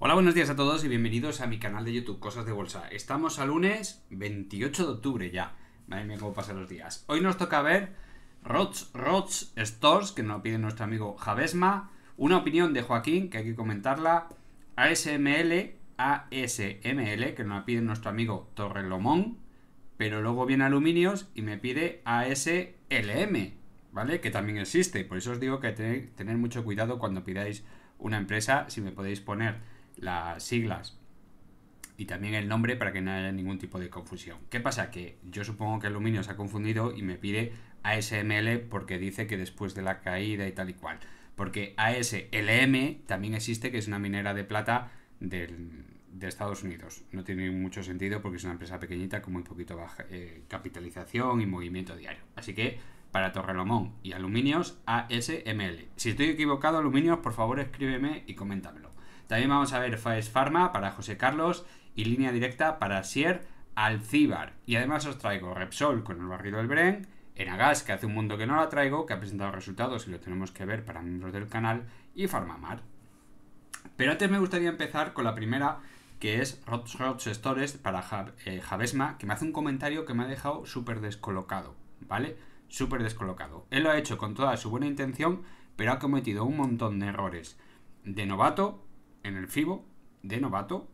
Hola, buenos días a todos y bienvenidos a mi canal de YouTube Cosas de Bolsa. Estamos a lunes 28 de octubre ya. Madre mía, cómo pasan los días. Hoy nos toca ver Rods, Rods Stores, que nos pide nuestro amigo Javesma. Una opinión de Joaquín, que hay que comentarla. ASML, ASML, que nos pide nuestro amigo Torrelomón. Pero luego viene Aluminios y me pide ASLM, ¿vale? Que también existe. Por eso os digo que tener, tener mucho cuidado cuando pidáis una empresa, si me podéis poner las siglas y también el nombre para que no haya ningún tipo de confusión. ¿Qué pasa? Que yo supongo que Aluminio se ha confundido y me pide ASML porque dice que después de la caída y tal y cual. Porque ASLM también existe, que es una minera de plata de Estados Unidos. No tiene mucho sentido porque es una empresa pequeñita con muy poquito baja, eh, capitalización y movimiento diario. Así que para Torrelomón y Aluminios, ASML. Si estoy equivocado, Aluminios, por favor escríbeme y coméntamelo. También vamos a ver Faes Pharma para José Carlos y línea directa para Sier Alcibar. Y además os traigo Repsol con el barrido del Bren, Enagas, que hace un mundo que no la traigo, que ha presentado resultados y lo tenemos que ver para miembros del canal, y Farmamar. Pero antes me gustaría empezar con la primera, que es Rods Stores para eh, Javesma, que me hace un comentario que me ha dejado súper descolocado, ¿vale? Súper descolocado. Él lo ha hecho con toda su buena intención, pero ha cometido un montón de errores de novato en el FIBO de novato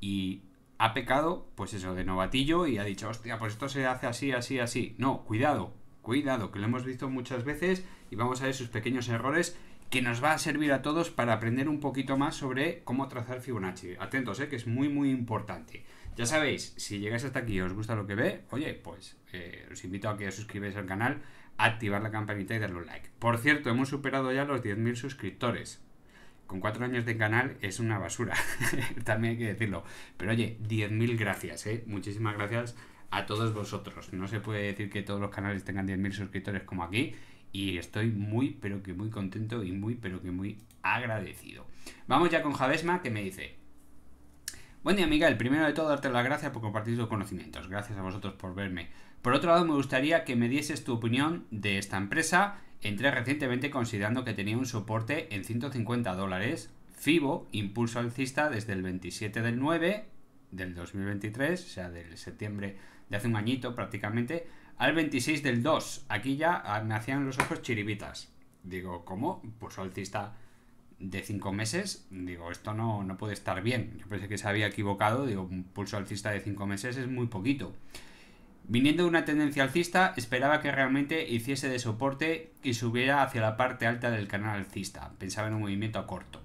y ha pecado, pues eso, de novatillo y ha dicho, hostia, pues esto se hace así, así, así. No, cuidado, cuidado, que lo hemos visto muchas veces y vamos a ver sus pequeños errores que nos va a servir a todos para aprender un poquito más sobre cómo trazar Fibonacci. Atentos, eh, que es muy, muy importante. Ya sabéis, si llegáis hasta aquí y os gusta lo que ve, oye, pues eh, os invito a que os suscribáis al canal, activar la campanita y darle un like. Por cierto, hemos superado ya los 10.000 suscriptores con cuatro años de canal es una basura, también hay que decirlo. Pero oye, 10.000 gracias, ¿eh? Muchísimas gracias a todos vosotros. No se puede decir que todos los canales tengan 10.000 suscriptores como aquí. Y estoy muy, pero que muy contento y muy, pero que muy agradecido. Vamos ya con Javesma que me dice... Buen día Miguel, primero de todo darte las gracias por compartir tus conocimientos. Gracias a vosotros por verme. Por otro lado, me gustaría que me dieses tu opinión de esta empresa Entré recientemente considerando que tenía un soporte en 150 dólares. FIBO, impulso alcista desde el 27 del 9 del 2023, o sea, del septiembre de hace un añito prácticamente, al 26 del 2. Aquí ya me hacían los ojos chiribitas. Digo, ¿cómo? Pulso alcista de 5 meses. Digo, esto no, no puede estar bien. Yo pensé que se había equivocado. Digo, un pulso alcista de 5 meses es muy poquito. Viniendo de una tendencia alcista, esperaba que realmente hiciese de soporte y subiera hacia la parte alta del canal alcista. Pensaba en un movimiento a corto.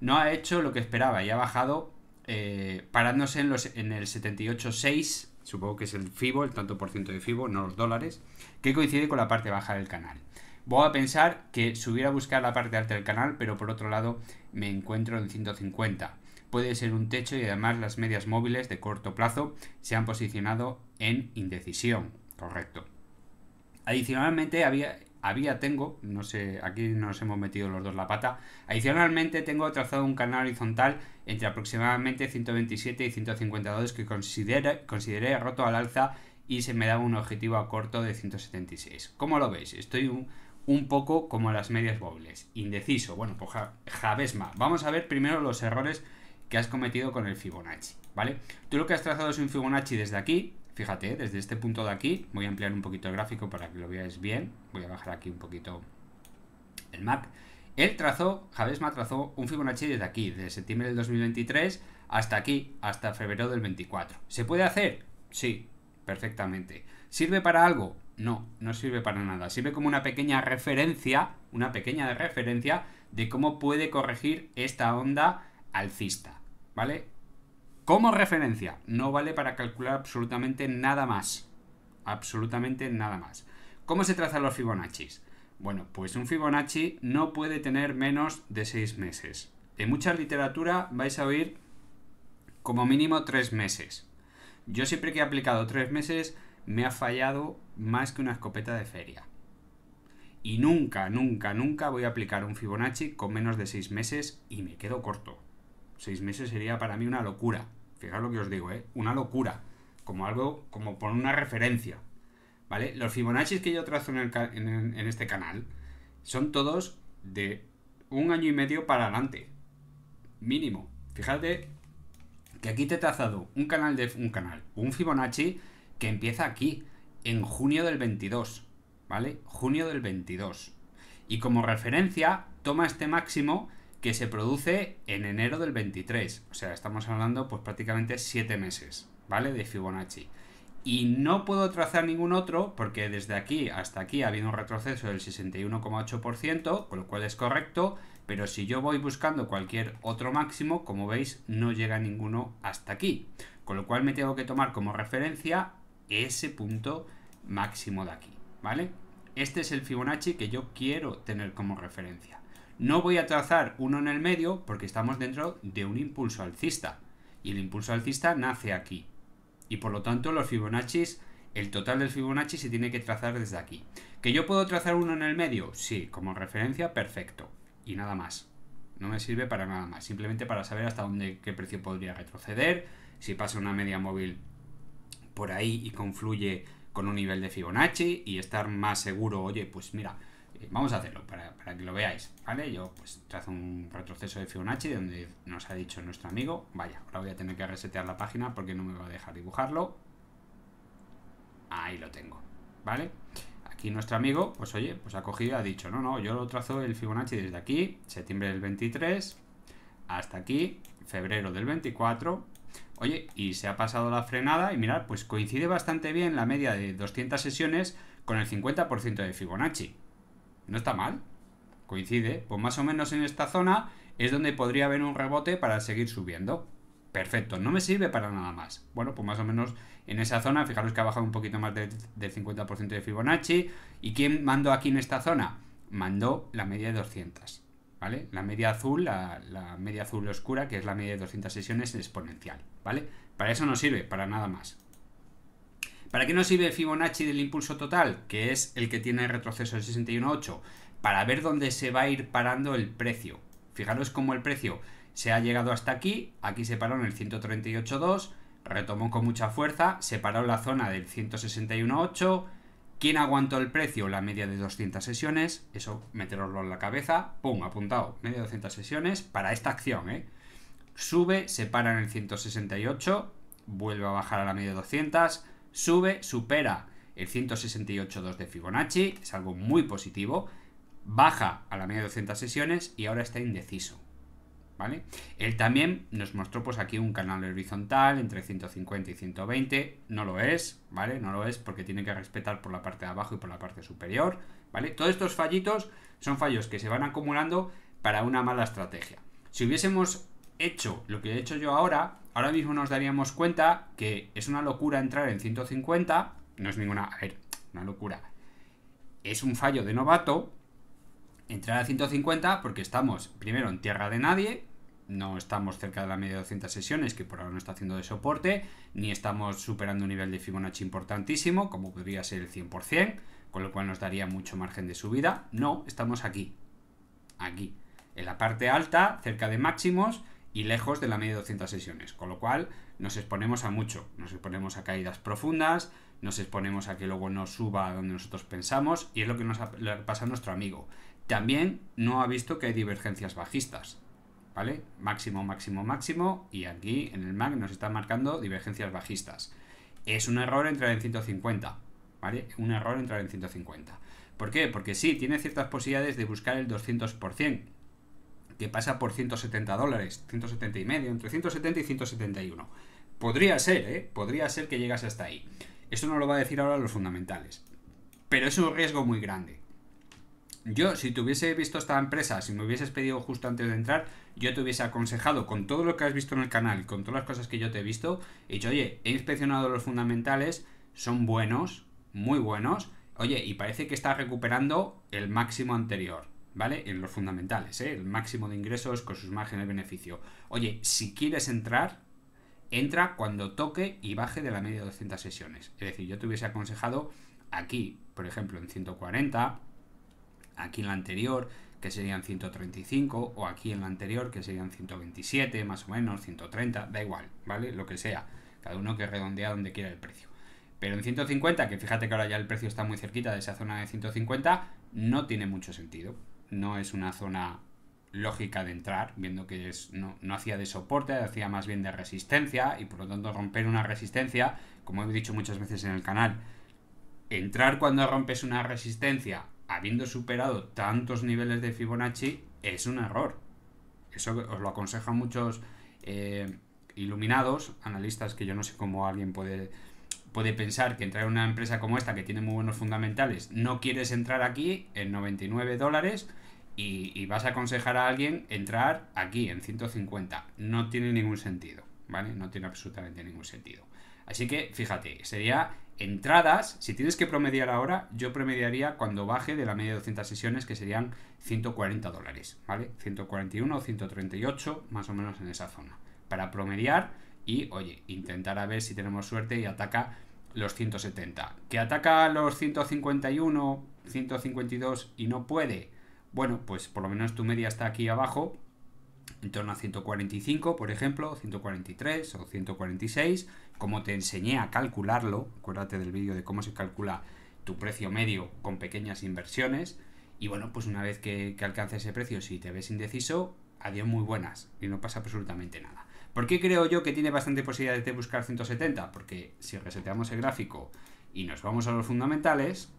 No ha hecho lo que esperaba y ha bajado eh, parándose en, los, en el 78.6, supongo que es el FIBO, el tanto por ciento de FIBO, no los dólares, que coincide con la parte baja del canal. Voy a pensar que subiera a buscar la parte alta del canal, pero por otro lado me encuentro en 150 puede ser un techo y además las medias móviles de corto plazo se han posicionado en indecisión. Correcto. Adicionalmente había, había tengo, no sé, aquí nos hemos metido los dos la pata. Adicionalmente tengo trazado un canal horizontal entre aproximadamente 127 y 152 que consideré roto al alza y se me daba un objetivo a corto de 176. ¿Cómo lo veis? Estoy un, un poco como las medias móviles. Indeciso. Bueno, pues Javesma. Vamos a ver primero los errores que has cometido con el Fibonacci, ¿vale? Tú lo que has trazado es un Fibonacci desde aquí, fíjate, desde este punto de aquí, voy a ampliar un poquito el gráfico para que lo veáis bien, voy a bajar aquí un poquito el Mac. Él trazó, Javesma trazó un Fibonacci desde aquí, desde septiembre del 2023 hasta aquí, hasta febrero del 24. ¿Se puede hacer? Sí, perfectamente. ¿Sirve para algo? No, no sirve para nada. Sirve como una pequeña referencia, una pequeña referencia de cómo puede corregir esta onda alcista. ¿Vale? Como referencia, no vale para calcular absolutamente nada más. Absolutamente nada más. ¿Cómo se trazan los Fibonaccis? Bueno, pues un Fibonacci no puede tener menos de 6 meses. En mucha literatura vais a oír como mínimo 3 meses. Yo siempre que he aplicado 3 meses me ha fallado más que una escopeta de feria. Y nunca, nunca, nunca voy a aplicar un Fibonacci con menos de 6 meses y me quedo corto. Seis meses sería para mí una locura. Fijaos lo que os digo, ¿eh? Una locura. Como algo, como por una referencia. ¿Vale? Los Fibonacci que yo trazo en, en este canal son todos de un año y medio para adelante. Mínimo. Fíjate que aquí te he trazado un canal de un canal, un Fibonacci que empieza aquí, en junio del 22, ¿vale? Junio del 22. Y como referencia, toma este máximo que se produce en enero del 23. O sea, estamos hablando pues prácticamente 7 meses, ¿vale? De Fibonacci. Y no puedo trazar ningún otro porque desde aquí hasta aquí ha habido un retroceso del 61,8%, con lo cual es correcto, pero si yo voy buscando cualquier otro máximo, como veis, no llega ninguno hasta aquí. Con lo cual me tengo que tomar como referencia ese punto máximo de aquí, ¿vale? Este es el Fibonacci que yo quiero tener como referencia. No voy a trazar uno en el medio porque estamos dentro de un impulso alcista. Y el impulso alcista nace aquí. Y por lo tanto los Fibonacci, el total del Fibonacci se tiene que trazar desde aquí. ¿Que yo puedo trazar uno en el medio? Sí, como referencia, perfecto. Y nada más. No me sirve para nada más. Simplemente para saber hasta dónde, qué precio podría retroceder. Si pasa una media móvil por ahí y confluye con un nivel de Fibonacci y estar más seguro, oye, pues mira, vamos a hacerlo para, que lo veáis, ¿vale? Yo pues trazo un retroceso de Fibonacci donde nos ha dicho nuestro amigo, vaya, ahora voy a tener que resetear la página porque no me va a dejar dibujarlo. Ahí lo tengo, ¿vale? Aquí nuestro amigo, pues oye, pues ha cogido y ha dicho, no, no, yo lo trazo el Fibonacci desde aquí, septiembre del 23, hasta aquí, febrero del 24, Oye, y se ha pasado la frenada y mirad, pues coincide bastante bien la media de 200 sesiones con el 50% de Fibonacci. No está mal. Coincide. Pues más o menos en esta zona es donde podría haber un rebote para seguir subiendo. Perfecto, no me sirve para nada más. Bueno, pues más o menos en esa zona, fijaros que ha bajado un poquito más del 50% de Fibonacci. ¿Y quién mandó aquí en esta zona? Mandó la media de 200. ¿vale? La media azul, la, media azul oscura, que es la media de 200 sesiones exponencial, ¿vale? Para eso no sirve, para nada más. ¿Para qué nos sirve Fibonacci del impulso total? Que es el que tiene retroceso del 61.8. Para ver dónde se va a ir parando el precio. Fijaros cómo el precio se ha llegado hasta aquí, aquí se paró en el 138.2, retomó con mucha fuerza, se paró la zona del 161.8, ¿Quién aguantó el precio? La media de 200 sesiones. Eso, meteroslo en la cabeza. ¡Pum! Apuntado. Media de 200 sesiones para esta acción, ¿eh? Sube, se para en el 168. Vuelve a bajar a la media de 200. Sube, supera el 168.2 de Fibonacci. Es algo muy positivo. Baja a la media de 200 sesiones y ahora está indeciso. ¿vale? Él también nos mostró pues aquí un canal horizontal entre 150 y 120, no lo es, ¿vale? No lo es porque tiene que respetar por la parte de abajo y por la parte superior, ¿vale? Todos estos fallitos son fallos que se van acumulando para una mala estrategia. Si hubiésemos hecho lo que he hecho yo ahora, ahora mismo nos daríamos cuenta que es una locura entrar en 150, no es ninguna, a ver, una locura. Es un fallo de novato, entrar a 150 porque estamos primero en tierra de nadie, no estamos cerca de la media de 200 sesiones, que por ahora no está haciendo de soporte, ni estamos superando un nivel de Fibonacci importantísimo, como podría ser el 100%, con lo cual nos daría mucho margen de subida. No, estamos aquí, aquí, en la parte alta, cerca de máximos y lejos de la media de 200 sesiones, con lo cual nos exponemos a mucho, nos exponemos a caídas profundas, nos exponemos a que luego no suba donde nosotros pensamos, y es lo que nos pasa a nuestro amigo. También no ha visto que hay divergencias bajistas. ¿Vale? Máximo, máximo, máximo. Y aquí en el MAC nos está marcando divergencias bajistas. Es un error entrar en 150. ¿Vale? Un error entrar en 150. ¿Por qué? Porque sí, tiene ciertas posibilidades de buscar el 200%. Que pasa por 170 dólares. 170 y medio. Entre 170 y 171. Podría ser, ¿eh? Podría ser que llegase hasta ahí. Esto no lo va a decir ahora los fundamentales. Pero es un riesgo muy grande. Yo, si te hubiese visto esta empresa, si me hubieses pedido justo antes de entrar, yo te hubiese aconsejado con todo lo que has visto en el canal, con todas las cosas que yo te he visto, he dicho, oye, he inspeccionado los fundamentales, son buenos, muy buenos, oye, y parece que está recuperando el máximo anterior, ¿vale? En los fundamentales, ¿eh? El máximo de ingresos con sus márgenes de beneficio. Oye, si quieres entrar, entra cuando toque y baje de la media de 200 sesiones. Es decir, yo te hubiese aconsejado aquí, por ejemplo, en 140, aquí en la anterior, que serían 135, o aquí en la anterior, que serían 127, más o menos, 130, da igual, ¿vale? Lo que sea, cada uno que redondea donde quiera el precio. Pero en 150, que fíjate que ahora ya el precio está muy cerquita de esa zona de 150, no tiene mucho sentido. No es una zona lógica de entrar, viendo que es, no, no hacía de soporte, hacía más bien de resistencia y por lo tanto romper una resistencia, como he dicho muchas veces en el canal, entrar cuando rompes una resistencia habiendo superado tantos niveles de Fibonacci es un error. Eso os lo aconsejan muchos eh, iluminados, analistas, que yo no sé cómo alguien puede, puede pensar que entrar en una empresa como esta, que tiene muy buenos fundamentales, no quieres entrar aquí en 99 dólares y, vas a aconsejar a alguien entrar aquí en 150. No tiene ningún sentido, ¿vale? No tiene absolutamente ningún sentido. Así que, fíjate, sería entradas, si tienes que promediar ahora, yo promediaría cuando baje de la media de 200 sesiones, que serían 140 dólares, ¿vale? 141 o 138, más o menos en esa zona. Para promediar y, oye, intentar a ver si tenemos suerte y ataca los 170. ¿Que ataca los 151, 152 y no puede? Bueno, pues por lo menos tu media está aquí abajo, en torno a 145, por ejemplo, 143 o 146 como te enseñé a calcularlo, acuérdate del vídeo de cómo se calcula tu precio medio con pequeñas inversiones. Y bueno, pues una vez que, que alcances ese precio, si te ves indeciso, adiós muy buenas y no pasa absolutamente nada. ¿Por qué creo yo que tiene bastante posibilidad de buscar 170? Porque si reseteamos el gráfico y nos vamos a los fundamentales,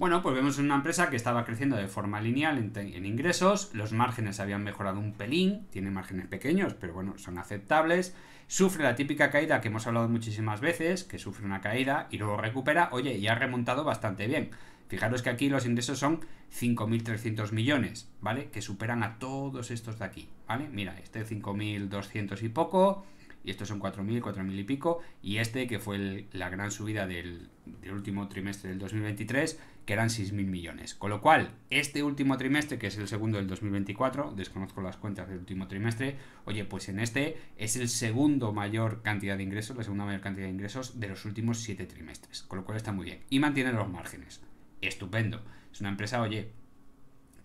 bueno, pues vemos una empresa que estaba creciendo de forma lineal en, ingresos, los márgenes habían mejorado un pelín, tiene márgenes pequeños, pero bueno, son aceptables. Sufre la típica caída que hemos hablado muchísimas veces, que sufre una caída y luego recupera, oye, y ha remontado bastante bien. Fijaros que aquí los ingresos son 5.300 millones, ¿vale? Que superan a todos estos de aquí, ¿vale? Mira, este 5.200 y poco, y estos son 4.000, 4.000 y pico, y este que fue la gran subida del, último trimestre del 2023, que eran 6.000 millones. Con lo cual, este último trimestre, que es el segundo del 2024, desconozco las cuentas del último trimestre, oye, pues en este es el segundo mayor cantidad de ingresos, la segunda mayor cantidad de ingresos de los últimos 7 trimestres. Con lo cual está muy bien. Y mantiene los márgenes. Estupendo. Es una empresa, oye,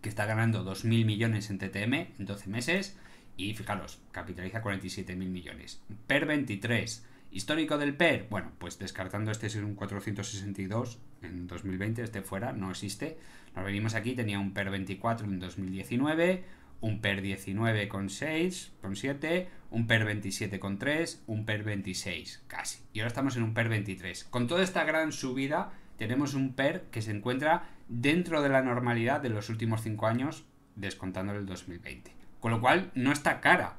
que está ganando 2.000 millones en TTM en 12 meses. Y fijaros, capitaliza 47.000 millones. Per 23 Histórico del PER, bueno, pues descartando este es un 462 en 2020, este fuera, no existe. Nos venimos aquí, tenía un PER 24 en 2019, un PER 19 con 6, con 7, un PER 27 con 3, un PER 26 casi. Y ahora estamos en un PER 23. Con toda esta gran subida tenemos un PER que se encuentra dentro de la normalidad de los últimos 5 años, descontando el 2020. Con lo cual no está cara,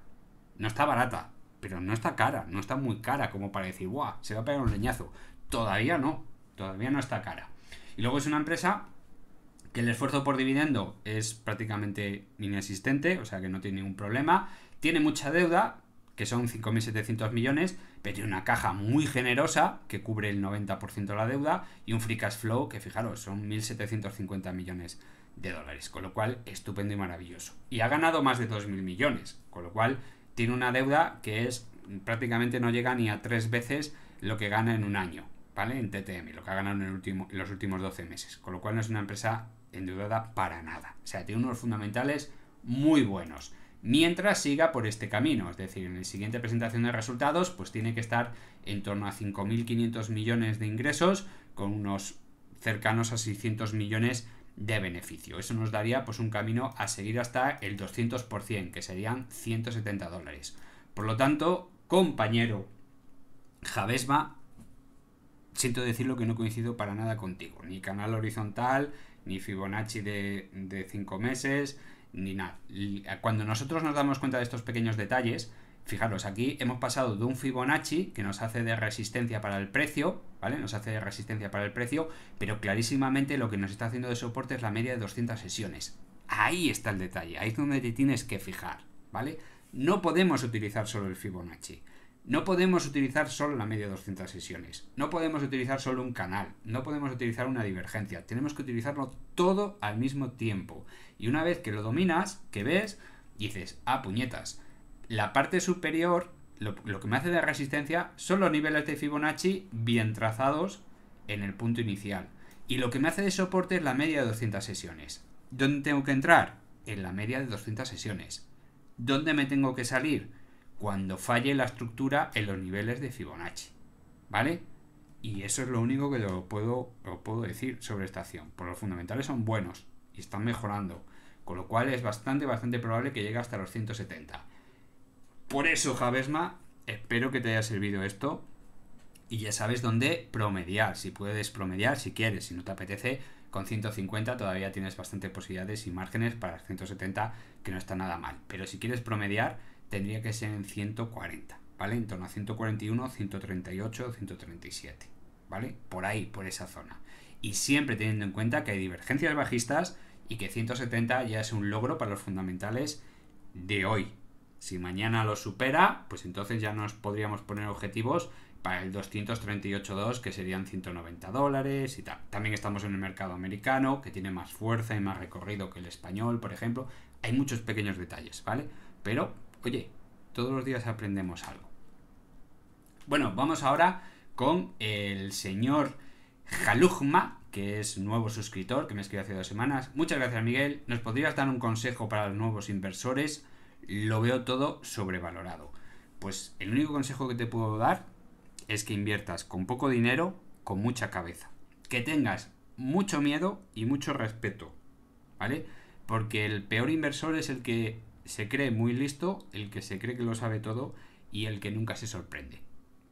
no está barata, pero no está cara, no está muy cara como para decir, ¡guau! Se va a pegar un leñazo. Todavía no, todavía no está cara. Y luego es una empresa que el esfuerzo por dividendo es prácticamente inexistente, o sea que no tiene ningún problema. Tiene mucha deuda, que son 5.700 millones, pero tiene una caja muy generosa que cubre el 90% de la deuda y un free cash flow que fijaros son 1.750 millones de dólares, con lo cual estupendo y maravilloso. Y ha ganado más de 2.000 millones, con lo cual tiene una deuda que es prácticamente no llega ni a tres veces lo que gana en un año, ¿vale? En TTM, lo que ha ganado en, el último, en los últimos 12 meses. Con lo cual no es una empresa endeudada para nada. O sea, tiene unos fundamentales muy buenos. Mientras siga por este camino, es decir, en la siguiente presentación de resultados, pues tiene que estar en torno a 5.500 millones de ingresos, con unos cercanos a 600 millones de beneficio. Eso nos daría pues un camino a seguir hasta el 200%, que serían 170 dólares. Por lo tanto, compañero Javesma, siento decirlo que no coincido para nada contigo. Ni canal horizontal, ni Fibonacci de 5 meses, ni nada. Cuando nosotros nos damos cuenta de estos pequeños detalles, Fijaros, aquí hemos pasado de un Fibonacci que nos hace de resistencia para el precio, ¿vale? Nos hace de resistencia para el precio, pero clarísimamente lo que nos está haciendo de soporte es la media de 200 sesiones. Ahí está el detalle, ahí es donde te tienes que fijar, ¿vale? No podemos utilizar solo el Fibonacci. No podemos utilizar solo la media de 200 sesiones. No podemos utilizar solo un canal. No podemos utilizar una divergencia. Tenemos que utilizarlo todo al mismo tiempo. Y una vez que lo dominas, que ves, dices, ah, puñetas, la parte superior, lo, que me hace de resistencia, son los niveles de Fibonacci bien trazados en el punto inicial. Y lo que me hace de soporte es la media de 200 sesiones. ¿Dónde tengo que entrar? En la media de 200 sesiones. ¿Dónde me tengo que salir? Cuando falle la estructura en los niveles de Fibonacci. ¿Vale? Y eso es lo único que puedo, puedo decir sobre esta acción. Por los fundamentales son buenos y están mejorando. Con lo cual es bastante, bastante probable que llegue hasta los 170. Por eso, Javesma, espero que te haya servido esto. Y ya sabes dónde promediar. Si puedes promediar, si quieres, si no te apetece, con 150 todavía tienes bastantes posibilidades y márgenes para 170, que no está nada mal. Pero si quieres promediar, tendría que ser en 140, ¿vale? En torno a 141, 138, 137, ¿vale? Por ahí, por esa zona. Y siempre teniendo en cuenta que hay divergencias bajistas y que 170 ya es un logro para los fundamentales de hoy. Si mañana lo supera, pues entonces ya nos podríamos poner objetivos para el 238.2 que serían 190 dólares y tal. También estamos en el mercado americano que tiene más fuerza y más recorrido que el español, por ejemplo. Hay muchos pequeños detalles, ¿vale? Pero, oye, todos los días aprendemos algo. Bueno, vamos ahora con el señor Jalugma, que es nuevo suscriptor, que me escribió hace dos semanas. Muchas gracias, Miguel. ¿Nos podrías dar un consejo para los nuevos inversores? Lo veo todo sobrevalorado. Pues el único consejo que te puedo dar es que inviertas con poco dinero, con mucha cabeza. Que tengas mucho miedo y mucho respeto. ¿Vale? Porque el peor inversor es el que se cree muy listo, el que se cree que lo sabe todo y el que nunca se sorprende.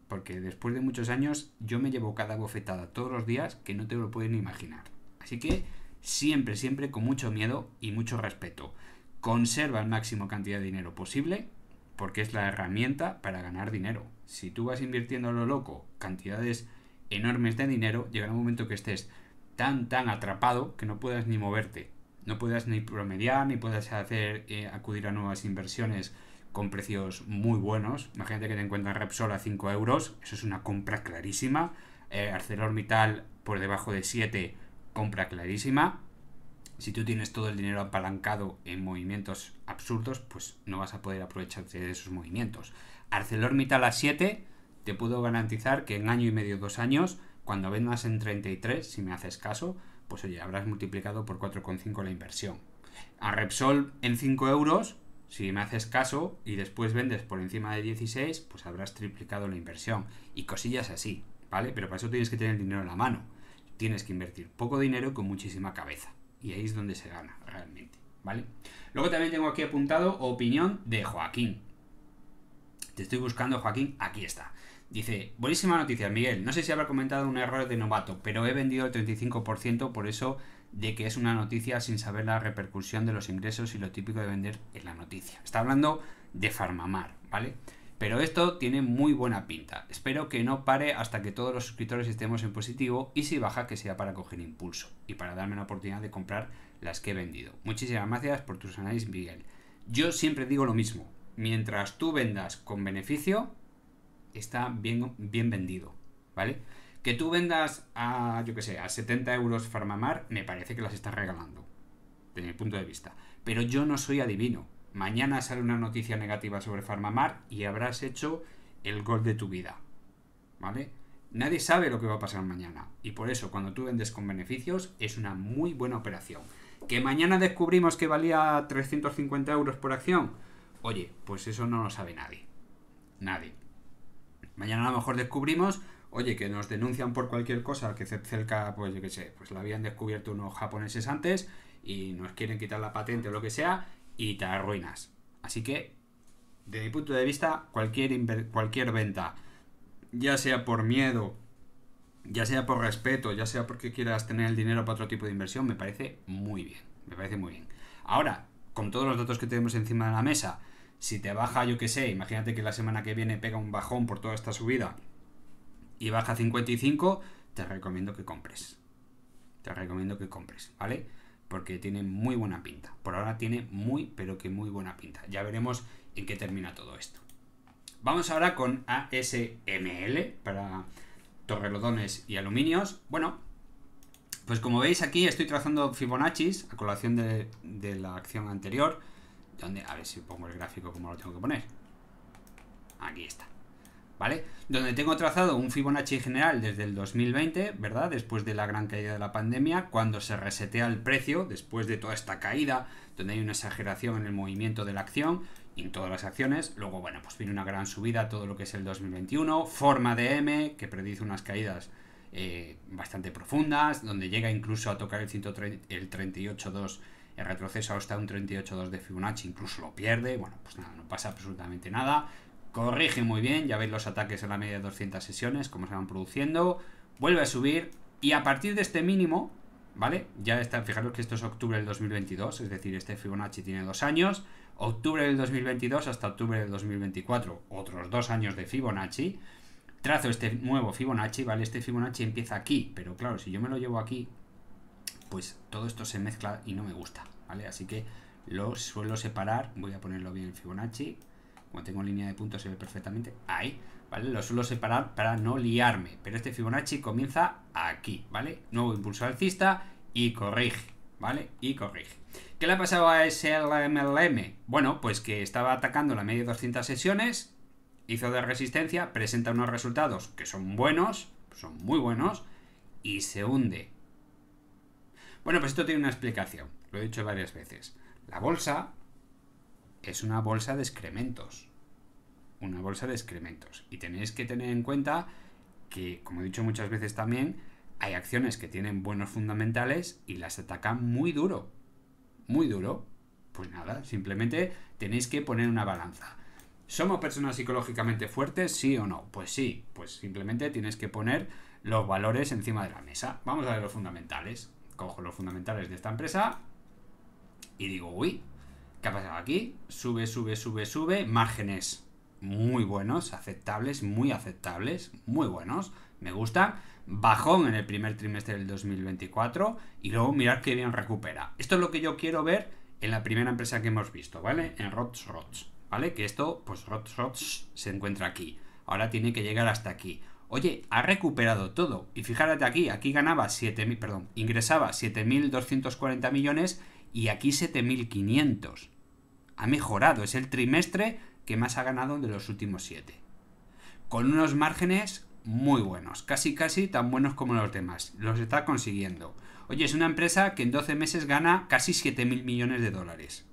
Porque después de muchos años yo me llevo cada bofetada todos los días que no te lo pueden imaginar. Así que siempre, siempre con mucho miedo y mucho respeto. Conserva el máximo cantidad de dinero posible porque es la herramienta para ganar dinero. Si tú vas invirtiendo a lo loco cantidades enormes de dinero, llegará un momento que estés tan, tan atrapado que no puedas ni moverte, no puedas ni promediar, ni puedas hacer eh, acudir a nuevas inversiones con precios muy buenos. Imagínate que te encuentras Repsol a 5 euros, eso es una compra clarísima. Eh, ArcelorMittal por debajo de 7, compra clarísima si tú tienes todo el dinero apalancado en movimientos absurdos, pues no vas a poder aprovecharte de esos movimientos. ArcelorMittal a 7, te puedo garantizar que en año y medio, dos años, cuando vendas en 33, si me haces caso, pues oye, habrás multiplicado por 4,5 la inversión. A Repsol en 5 euros, si me haces caso y después vendes por encima de 16, pues habrás triplicado la inversión. Y cosillas así, ¿vale? Pero para eso tienes que tener el dinero en la mano. Tienes que invertir poco dinero con muchísima cabeza. Y ahí es donde se gana realmente, ¿vale? Luego también tengo aquí apuntado opinión de Joaquín. Te estoy buscando, Joaquín, aquí está. Dice, buenísima noticia, Miguel. No sé si habrá comentado un error de novato, pero he vendido el 35% por eso de que es una noticia sin saber la repercusión de los ingresos y lo típico de vender en la noticia. Está hablando de Farmamar, ¿vale? Pero esto tiene muy buena pinta. Espero que no pare hasta que todos los suscriptores estemos en positivo y si baja que sea para coger impulso y para darme la oportunidad de comprar las que he vendido. Muchísimas gracias por tus análisis, Miguel. Yo siempre digo lo mismo. Mientras tú vendas con beneficio, está bien, bien vendido. ¿Vale? Que tú vendas a, yo que sé, a 70 euros Farmamar, me parece que las estás regalando. Desde mi punto de vista. Pero yo no soy adivino Mañana sale una noticia negativa sobre Farmamar y habrás hecho el gol de tu vida. ¿Vale? Nadie sabe lo que va a pasar mañana. Y por eso, cuando tú vendes con beneficios, es una muy buena operación. ¿Que mañana descubrimos que valía 350 euros por acción? Oye, pues eso no lo sabe nadie. Nadie. Mañana a lo mejor descubrimos, oye, que nos denuncian por cualquier cosa, que cerca, pues yo qué sé, pues la habían descubierto unos japoneses antes y nos quieren quitar la patente o lo que sea, y te arruinas. Así que, desde mi punto de vista, cualquier, cualquier venta, ya sea por miedo, ya sea por respeto, ya sea porque quieras tener el dinero para otro tipo de inversión, me parece muy bien. Me parece muy bien. Ahora, con todos los datos que tenemos encima de la mesa, si te baja, yo que sé, imagínate que la semana que viene pega un bajón por toda esta subida y baja 55, te recomiendo que compres. Te recomiendo que compres, ¿vale? porque tiene muy buena pinta. Por ahora tiene muy, pero que muy buena pinta. Ya veremos en qué termina todo esto. Vamos ahora con ASML para torrelodones y aluminios. Bueno, pues como veis aquí estoy trazando Fibonacci a colación de la acción anterior. Donde, a ver si pongo el gráfico como lo tengo que poner. Aquí está. ¿vale? Donde tengo trazado un Fibonacci general desde el 2020, ¿verdad? Después de la gran caída de la pandemia, cuando se resetea el precio, después de toda esta caída, donde hay una exageración en el movimiento de la acción y en todas las acciones. Luego, bueno, pues viene una gran subida todo lo que es el 2021, forma de M, que predice unas caídas eh, bastante profundas, donde llega incluso a tocar el, el 38.2 el retroceso hasta un 38.2 de Fibonacci incluso lo pierde, bueno, pues nada, no pasa absolutamente nada, corrige muy bien, ya veis los ataques en la media de 200 sesiones, cómo se van produciendo, vuelve a subir y a partir de este mínimo, ¿vale? Ya está, fijaros que esto es octubre del 2022, es decir, este Fibonacci tiene dos años, octubre del 2022 hasta octubre del 2024, otros dos años de Fibonacci, trazo este nuevo Fibonacci, ¿vale? Este Fibonacci empieza aquí, pero claro, si yo me lo llevo aquí, pues todo esto se mezcla y no me gusta, ¿vale? Así que lo suelo separar, voy a ponerlo bien en Fibonacci, como tengo línea de puntos se ve perfectamente, ahí, ¿vale? Lo suelo separar para no liarme, pero este Fibonacci comienza aquí, ¿vale? Nuevo impulso alcista y corrige, ¿vale? Y corrige. ¿Qué le ha pasado a ese? Bueno, pues que estaba atacando la media de 200 sesiones, hizo de resistencia, presenta unos resultados que son buenos, son muy buenos, y se hunde. Bueno, pues esto tiene una explicación, lo he dicho varias veces. La bolsa es una bolsa de excrementos. Una bolsa de excrementos. Y tenéis que tener en cuenta que, como he dicho muchas veces también, hay acciones que tienen buenos fundamentales y las atacan muy duro. Muy duro. Pues nada, simplemente tenéis que poner una balanza. ¿Somos personas psicológicamente fuertes? Sí o no. Pues sí, pues simplemente tienes que poner los valores encima de la mesa. Vamos a ver los fundamentales. Cojo los fundamentales de esta empresa y digo, uy, ¿qué ha pasado aquí? Sube, sube, sube, sube. Márgenes muy buenos, aceptables, muy aceptables, muy buenos. Me gusta. Bajón en el primer trimestre del 2024 y luego mirar qué bien recupera. Esto es lo que yo quiero ver en la primera empresa que hemos visto, ¿vale? En Rots Rots, ¿vale? Que esto, pues Rots Rots se encuentra aquí. Ahora tiene que llegar hasta aquí. Oye, ha recuperado todo. Y fíjate aquí, aquí ganaba 7.000, perdón, ingresaba 7.240 millones y aquí 7.500. Ha mejorado, es el trimestre que más ha ganado de los últimos 7. Con unos márgenes muy buenos, casi casi tan buenos como los demás. Los está consiguiendo. Oye, es una empresa que en 12 meses gana casi 7.000 millones de dólares.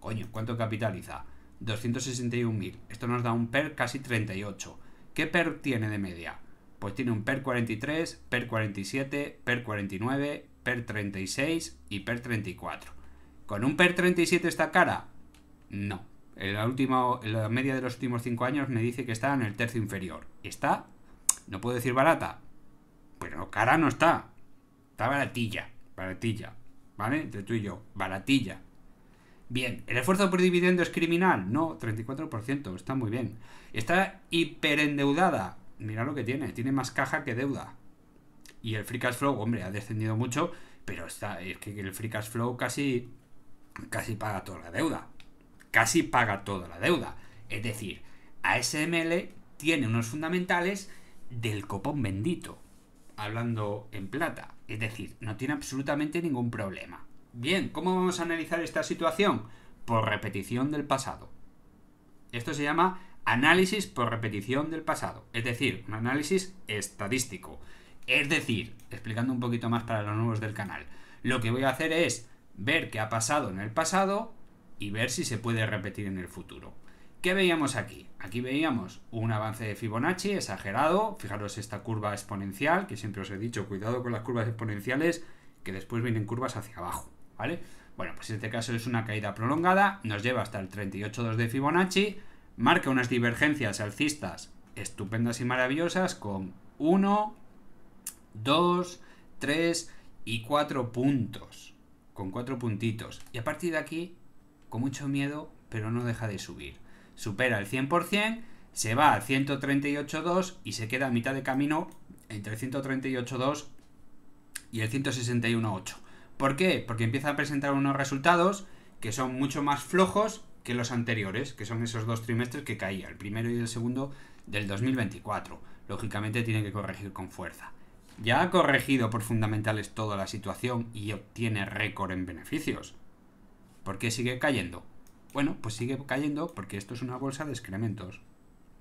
Coño, ¿cuánto capitaliza? 261.000. Esto nos da un PER casi 38. ¿Qué PER tiene de media? Pues tiene un PER 43, PER 47, PER 49, PER 36 y PER 34. ¿Con un PER 37 está cara? No. En la, última, en la media de los últimos 5 años me dice que está en el tercio inferior. ¿Está? No puedo decir barata. Pero cara no está. Está baratilla. Baratilla. ¿Vale? Entre tú y yo. Baratilla. Bien, ¿el esfuerzo por dividendo es criminal? No, 34%, está muy bien. ¿Está hiperendeudada? Mira lo que tiene, tiene más caja que deuda. Y el free cash flow, hombre, ha descendido mucho, pero está, es que el free cash flow casi, casi paga toda la deuda. Casi paga toda la deuda. Es decir, ASML tiene unos fundamentales del copón bendito, hablando en plata. Es decir, no tiene absolutamente ningún problema. Bien, ¿cómo vamos a analizar esta situación? Por repetición del pasado. Esto se llama análisis por repetición del pasado, es decir, un análisis estadístico. Es decir, explicando un poquito más para los nuevos del canal, lo que voy a hacer es ver qué ha pasado en el pasado y ver si se puede repetir en el futuro. ¿Qué veíamos aquí? Aquí veíamos un avance de Fibonacci exagerado. Fijaros esta curva exponencial, que siempre os he dicho, cuidado con las curvas exponenciales, que después vienen curvas hacia abajo, ¿vale? Bueno, pues en este caso es una caída prolongada, nos lleva hasta el 38.2 de Fibonacci, marca unas divergencias alcistas estupendas y maravillosas con 1, 2, 3 y 4 puntos. Con 4 puntitos. Y a partir de aquí, con mucho miedo, pero no deja de subir. Supera el 100%, se va al 138.2 y se queda a mitad de camino entre el 138.2 y el 161.8. ¿Por qué? Porque empieza a presentar unos resultados que son mucho más flojos que los anteriores, que son esos dos trimestres que caía, el primero y el segundo del 2024. Lógicamente tiene que corregir con fuerza. Ya ha corregido por fundamentales toda la situación y obtiene récord en beneficios. ¿Por qué sigue cayendo? Bueno, pues sigue cayendo porque esto es una bolsa de excrementos.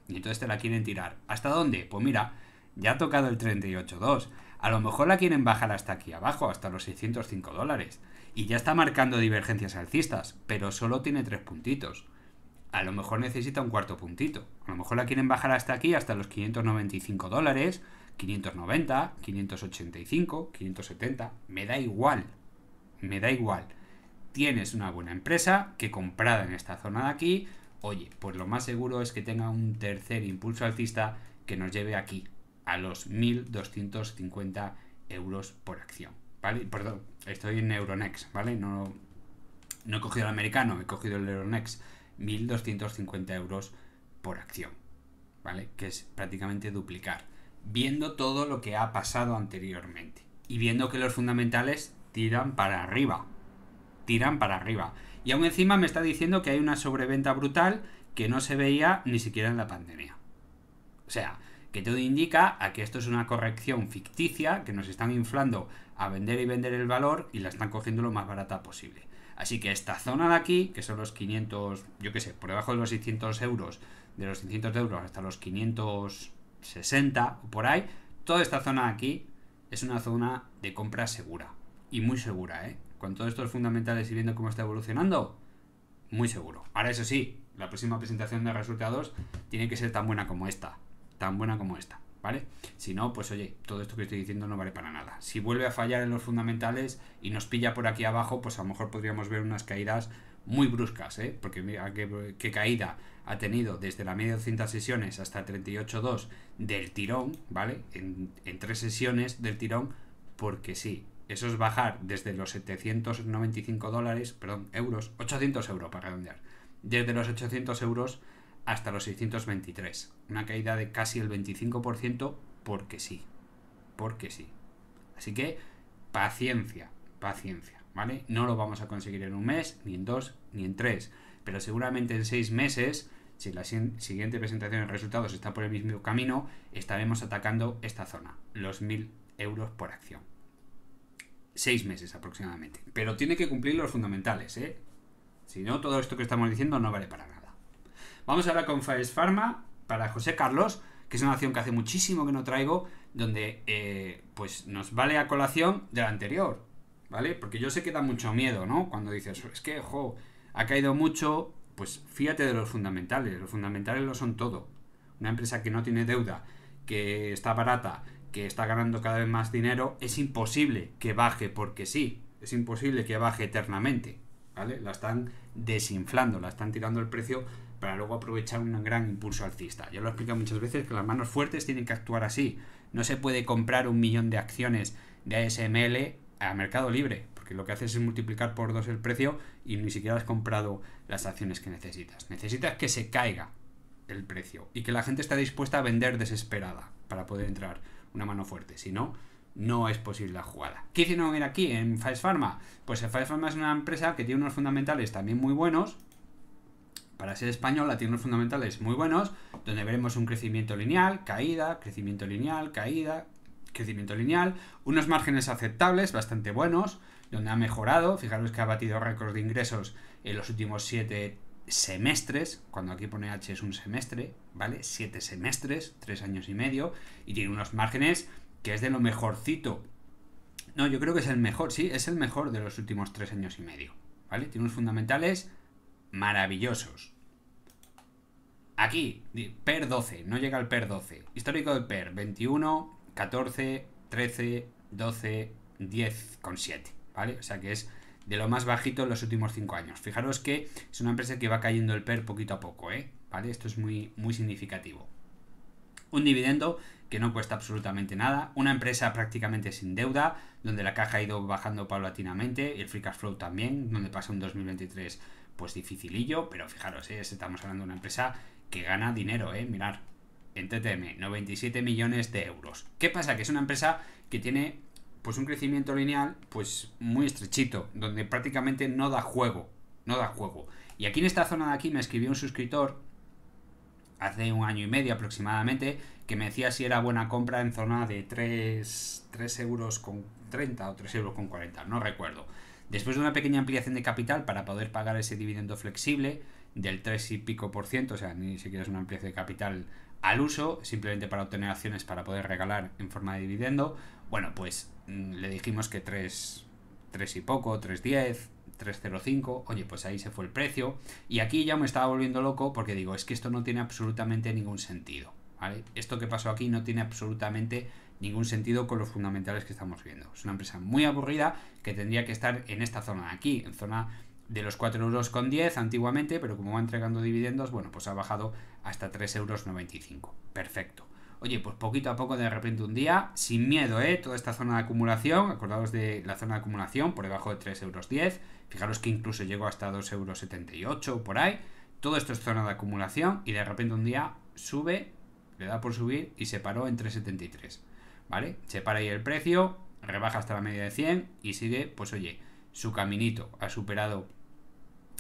Y entonces te la quieren tirar. ¿Hasta dónde? Pues mira, ya ha tocado el 38.2. A lo mejor la quieren bajar hasta aquí abajo, hasta los 605 dólares. Y ya está marcando divergencias alcistas, pero solo tiene tres puntitos. A lo mejor necesita un cuarto puntito. A lo mejor la quieren bajar hasta aquí, hasta los 595 dólares, 590, 585, 570. Me da igual. Me da igual. tienes una buena empresa que comprada en esta zona de aquí, oye, pues lo más seguro es que tenga un tercer impulso alcista que nos lleve aquí, a los 1.250 euros por acción. ¿Vale? Perdón, estoy en Euronext, ¿vale? No, no he cogido el americano, he cogido el Euronext. 1.250 euros por acción. ¿Vale? Que es prácticamente duplicar. Viendo todo lo que ha pasado anteriormente. Y viendo que los fundamentales tiran para arriba. Tiran para arriba. Y aún encima me está diciendo que hay una sobreventa brutal que no se veía ni siquiera en la pandemia. O sea, que todo indica a que esto es una corrección ficticia, que nos están inflando a vender y vender el valor y la están cogiendo lo más barata posible. Así que esta zona de aquí, que son los 500, yo qué sé, por debajo de los 600 euros, de los 600 euros hasta los 560 o por ahí, toda esta zona de aquí es una zona de compra segura. Y muy segura, ¿eh? Con todos estos fundamentales y viendo cómo está evolucionando, muy seguro. Ahora, eso sí, la próxima presentación de resultados tiene que ser tan buena como esta. Tan buena como esta. ¿vale? Si no, pues oye, todo esto que estoy diciendo no vale para nada. Si vuelve a fallar en los fundamentales y nos pilla por aquí abajo, pues a lo mejor podríamos ver unas caídas muy bruscas, ¿eh? Porque mira qué, caída ha tenido desde la media de 200 sesiones hasta 38.2 del tirón, ¿vale? En, en tres sesiones del tirón, porque sí, eso es bajar desde los 795 dólares, perdón, euros, 800 euros para redondear, desde los 800 euros hasta los 623. Una caída de casi el 25% porque sí. Porque sí. Así que paciencia, paciencia, ¿vale? No lo vamos a conseguir en un mes, ni en dos, ni en tres. Pero seguramente en seis meses, si la siguiente presentación de resultados está por el mismo camino, estaremos atacando esta zona, los 1000 euros por acción. Seis meses aproximadamente. Pero tiene que cumplir los fundamentales, ¿eh? Si no, todo esto que estamos diciendo no vale para nada. Vamos ahora con Faes Pharma para José Carlos, que es una acción que hace muchísimo que no traigo, donde eh, pues nos vale a colación de la anterior, ¿vale? Porque yo sé que da mucho miedo, ¿no? Cuando dices, es que, jo, ha caído mucho, pues fíjate de los fundamentales, los fundamentales lo son todo. Una empresa que no tiene deuda, que está barata, que está ganando cada vez más dinero, es imposible que baje porque sí, es imposible que baje eternamente, ¿vale? La están desinflando, la están tirando el precio para luego aprovechar un gran impulso alcista. Yo lo he explicado muchas veces que las manos fuertes tienen que actuar así. No se puede comprar un millón de acciones de ASML a mercado libre, porque lo que haces es multiplicar por dos el precio y ni siquiera has comprado las acciones que necesitas. Necesitas que se caiga el precio y que la gente esté dispuesta a vender desesperada para poder entrar una mano fuerte. Si no, no es posible la jugada. ¿Qué hicieron aquí en Faes Pharma? Pues Faes Pharma es una empresa que tiene unos fundamentales también muy buenos, para ser española tiene unos fundamentales muy buenos, donde veremos un crecimiento lineal, caída, crecimiento lineal, caída, crecimiento lineal, unos márgenes aceptables, bastante buenos, donde ha mejorado, fijaros que ha batido récords de ingresos en los últimos siete semestres, cuando aquí pone H es un semestre, ¿vale? Siete semestres, tres años y medio, y tiene unos márgenes que es de lo mejorcito. No, yo creo que es el mejor, sí, es el mejor de los últimos tres años y medio, ¿vale? Tiene unos fundamentales maravillosos. Aquí, PER 12, no llega al PER 12. Histórico del PER, 21, 14, 13, 12, 10 con 7, ¿vale? O sea que es de lo más bajito en los últimos 5 años. Fijaros que es una empresa que va cayendo el PER poquito a poco, ¿eh? ¿Vale? Esto es muy, muy significativo. Un dividendo que no cuesta absolutamente nada, una empresa prácticamente sin deuda, donde la caja ha ido bajando paulatinamente, el free cash flow también, donde pasa un 2023 pues dificilillo, pero fijaros, ¿eh? estamos hablando de una empresa que gana dinero, ¿eh? Mirar, en TTM, 97 millones de euros. ¿Qué pasa? Que es una empresa que tiene pues un crecimiento lineal pues muy estrechito, donde prácticamente no da juego, no da juego. Y aquí en esta zona de aquí me escribió un suscriptor hace un año y medio aproximadamente que me decía si era buena compra en zona de 3, 3 euros con 30 o 3 euros con 40, no recuerdo. Después de una pequeña ampliación de capital para poder pagar ese dividendo flexible del 3 y pico por ciento, o sea, ni siquiera es una ampliación de capital al uso, simplemente para obtener acciones para poder regalar en forma de dividendo, bueno, pues mm, le dijimos que 3, 3 y poco, 3.10, 3.05, oye, pues ahí se fue el precio. Y aquí ya me estaba volviendo loco porque digo, es que esto no tiene absolutamente ningún sentido, ¿vale? Esto que pasó aquí no tiene absolutamente ningún sentido con los fundamentales que estamos viendo. Es una empresa muy aburrida que tendría que estar en esta zona de aquí, en zona de los 4 euros con 10 antiguamente, pero como va entregando dividendos, bueno, pues ha bajado hasta 3 euros 95. Perfecto. Oye, pues poquito a poco, de repente un día, sin miedo, ¿eh? Toda esta zona de acumulación, acordaos de la zona de acumulación por debajo de 3 euros 10, fijaros que incluso llegó hasta 2 euros 78 por ahí. Todo esto es zona de acumulación y de repente un día sube, le da por subir y se paró en 3,73. ¿Vale? Se para ahí el precio, rebaja hasta la media de 100 y sigue, pues oye, su caminito. Ha superado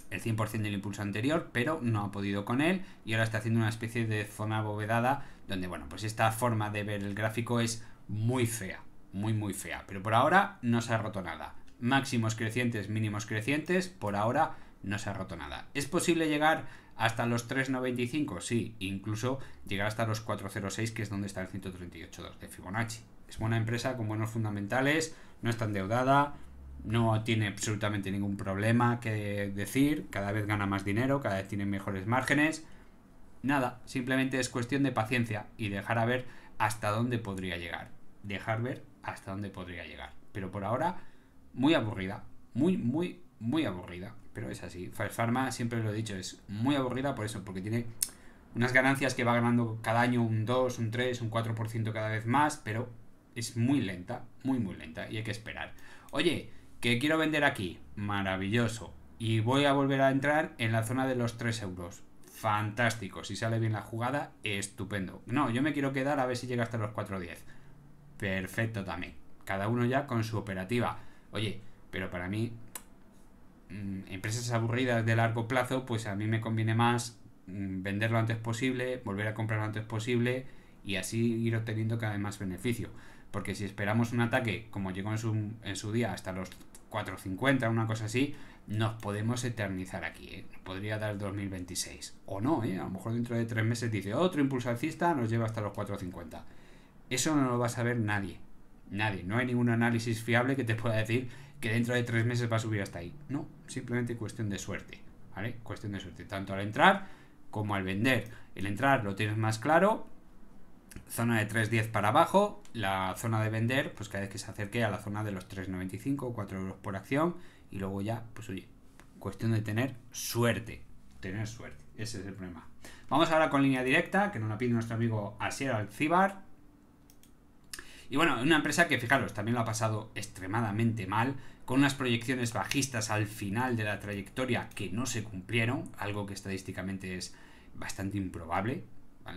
el 100% del impulso anterior, pero no ha podido con él y ahora está haciendo una especie de zona abovedada donde, bueno, pues esta forma de ver el gráfico es muy fea, muy, muy fea. Pero por ahora no se ha roto nada. Máximos crecientes, mínimos crecientes, por ahora no se ha roto nada. ¿Es posible llegar hasta los 3,95? Sí, incluso llegar hasta los 4,06, que es donde está el 138,2 de Fibonacci. Es buena empresa con buenos fundamentales, no está endeudada, no tiene absolutamente ningún problema que decir, cada vez gana más dinero, cada vez tiene mejores márgenes. Nada, simplemente es cuestión de paciencia y dejar a ver hasta dónde podría llegar. Dejar ver hasta dónde podría llegar. Pero por ahora, muy aburrida. Muy, muy, muy aburrida. Pero es así. Pharma, siempre lo he dicho, es muy aburrida por eso, porque tiene unas ganancias que va ganando cada año un 2, un 3, un 4% cada vez más, pero es muy lenta, muy, muy lenta y hay que esperar. Oye, ¿Qué quiero vender aquí? Maravilloso. Y voy a volver a entrar en la zona de los 3 euros. Fantástico. Si sale bien la jugada, estupendo. No, yo me quiero quedar a ver si llega hasta los 4.10. Perfecto también. Cada uno ya con su operativa. Oye, pero para mí, empresas aburridas de largo plazo, pues a mí me conviene más mm, venderlo antes posible, volver a comprarlo antes posible y así ir obteniendo cada vez más beneficio. Porque si esperamos un ataque, como llegó en su, en su día, hasta los 4.50, una cosa así, nos podemos eternizar aquí. ¿eh? Podría dar 2026. O no, ¿eh? a lo mejor dentro de tres meses dice otro impulso alcista nos lleva hasta los 4.50. Eso no lo va a saber nadie. Nadie. No hay ningún análisis fiable que te pueda decir que dentro de tres meses va a subir hasta ahí. No, simplemente cuestión de suerte. ¿Vale? Cuestión de suerte. Tanto al entrar como al vender. El entrar lo tienes más claro zona de 3.10 para abajo, la zona de vender, pues cada vez que se acerque a la zona de los 3.95, 4 euros por acción, y luego ya, pues oye, cuestión de tener suerte, tener suerte, ese es el problema. Vamos ahora con línea directa, que nos la pide nuestro amigo Asier Alcibar. Y bueno, una empresa que, fijaros, también lo ha pasado extremadamente mal, con unas proyecciones bajistas al final de la trayectoria que no se cumplieron, algo que estadísticamente es bastante improbable,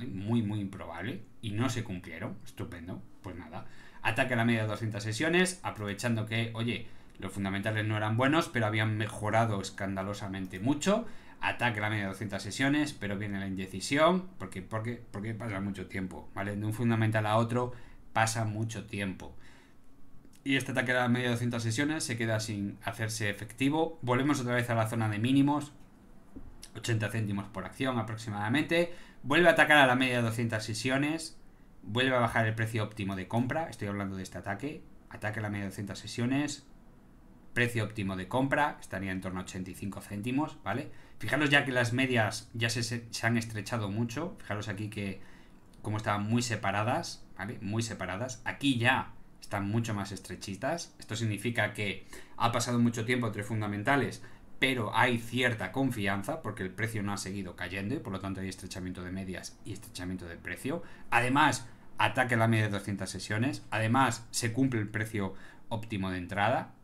muy, muy improbable. Y no se cumplieron. Estupendo. Pues nada. Ataque a la media de 200 sesiones, aprovechando que, oye, los fundamentales no eran buenos, pero habían mejorado escandalosamente mucho. Ataque a la media de 200 sesiones, pero viene la indecisión. Porque, porque, porque pasa mucho tiempo, ¿vale? De un fundamental a otro pasa mucho tiempo. Y este ataque a la media de 200 sesiones se queda sin hacerse efectivo. Volvemos otra vez a la zona de mínimos. 80 céntimos por acción aproximadamente. Vuelve a atacar a la media de 200 sesiones. Vuelve a bajar el precio óptimo de compra. Estoy hablando de este ataque. Ataque a la media de 200 sesiones. Precio óptimo de compra. Estaría en torno a 85 céntimos, ¿vale? Fijaros ya que las medias ya se, se han estrechado mucho. Fijaros aquí que como estaban muy separadas, ¿vale? Muy separadas. Aquí ya están mucho más estrechitas. Esto significa que ha pasado mucho tiempo entre fundamentales pero hay cierta confianza porque el precio no ha seguido cayendo y por lo tanto hay estrechamiento de medias y estrechamiento de precio. Además, ataque la media de 200 sesiones. Además, se cumple el precio óptimo de entrada.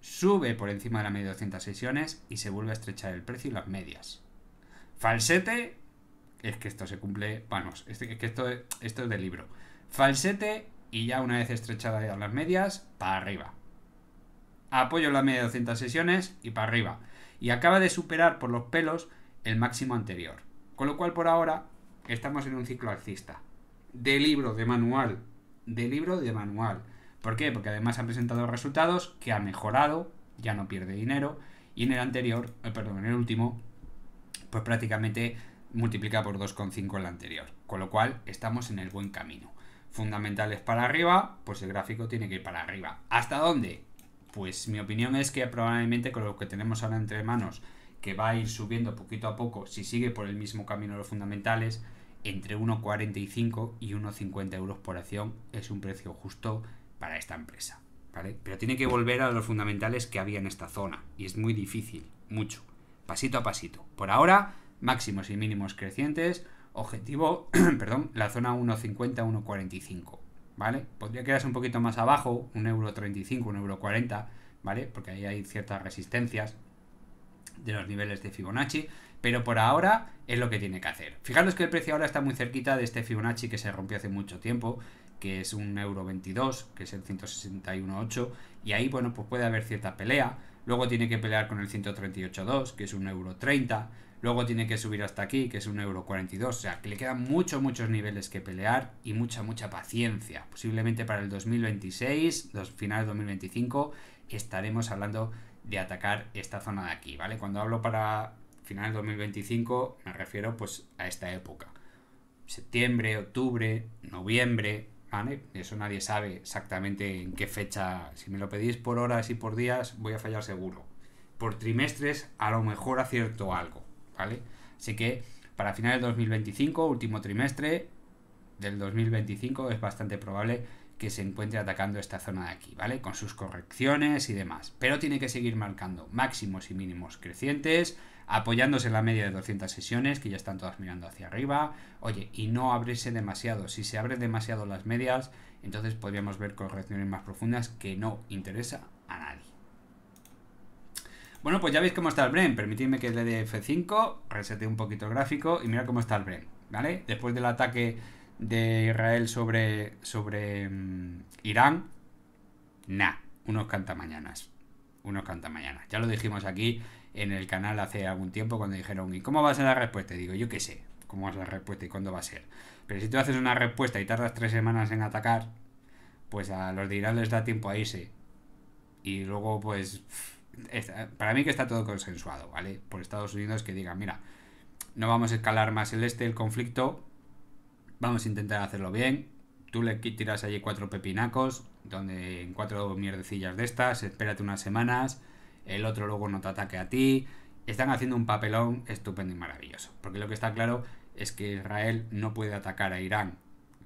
Sube por encima de la media de 200 sesiones y se vuelve a estrechar el precio y las medias. Falsete, es que esto se cumple, vamos, es que esto, esto es del libro. Falsete y ya una vez estrechadas las medias, para arriba. Apoyo la media de 200 sesiones y para arriba y acaba de superar por los pelos el máximo anterior. Con lo cual por ahora estamos en un ciclo alcista. De libro, de manual. De libro, de manual. ¿Por qué? Porque además han presentado resultados que ha mejorado, ya no pierde dinero, y en el anterior, eh, perdón, en el último, pues prácticamente multiplica por 2,5 el anterior. Con lo cual estamos en el buen camino. Fundamentales para arriba, pues el gráfico tiene que ir para arriba. ¿Hasta dónde? Pues mi opinión es que probablemente con lo que tenemos ahora entre manos, que va a ir subiendo poquito a poco, si sigue por el mismo camino los fundamentales, entre 1,45 y 1,50 euros por acción es un precio justo para esta empresa. ¿vale? Pero tiene que volver a los fundamentales que había en esta zona. Y es muy difícil, mucho. Pasito a pasito. Por ahora, máximos y mínimos crecientes. Objetivo, perdón, la zona 1,50, 1,45. ¿Vale? Podría quedarse un poquito más abajo, 1,35€, 1,40€, ¿vale? Porque ahí hay ciertas resistencias de los niveles de Fibonacci, pero por ahora es lo que tiene que hacer. Fijaros que el precio ahora está muy cerquita de este Fibonacci que se rompió hace mucho tiempo, que es un euro 22, que es el 161.8, y ahí, bueno, pues puede haber cierta pelea. Luego tiene que pelear con el 138.2, que es un euro 30. Luego tiene que subir hasta aquí, que es un euro 42. O sea, que le quedan muchos, muchos niveles que pelear y mucha, mucha paciencia. Posiblemente para el 2026, los finales 2025, estaremos hablando de atacar esta zona de aquí, ¿vale? Cuando hablo para finales 2025, me refiero pues a esta época. Septiembre, octubre, noviembre, eso nadie sabe exactamente en qué fecha. Si me lo pedís por horas y por días, voy a fallar seguro. Por trimestres, a lo mejor acierto algo, ¿vale? Así que para finales de 2025, último trimestre del 2025, es bastante probable que se encuentre atacando esta zona de aquí, ¿vale? Con sus correcciones y demás. Pero tiene que seguir marcando máximos y mínimos crecientes, apoyándose en la media de 200 sesiones, que ya están todas mirando hacia arriba. Oye, y no abrirse demasiado. Si se abren demasiado las medias, entonces podríamos ver correcciones más profundas que no interesa a nadie. Bueno, pues ya veis cómo está el Bren. Permitidme que le dé F5, resete un poquito el gráfico y mira cómo está el Bren, ¿vale? Después del ataque de Israel sobre, sobre mm, Irán, nah, unos cantamañanas. Unos cantamañanas. Ya lo dijimos aquí en el canal hace algún tiempo cuando dijeron, ¿y cómo va a ser la respuesta? Y digo, yo qué sé, cómo es la respuesta y cuándo va a ser. Pero si tú haces una respuesta y tardas tres semanas en atacar, pues a los de Irán les da tiempo a irse. Y luego, pues, para mí que está todo consensuado, ¿vale? Por Estados Unidos que digan, mira, no vamos a escalar más el este, el conflicto, Vamos a intentar hacerlo bien. Tú le tiras allí cuatro pepinacos, donde en cuatro mierdecillas de estas, espérate unas semanas, el otro luego no te ataque a ti. Están haciendo un papelón estupendo y maravilloso. Porque lo que está claro es que Israel no puede atacar a Irán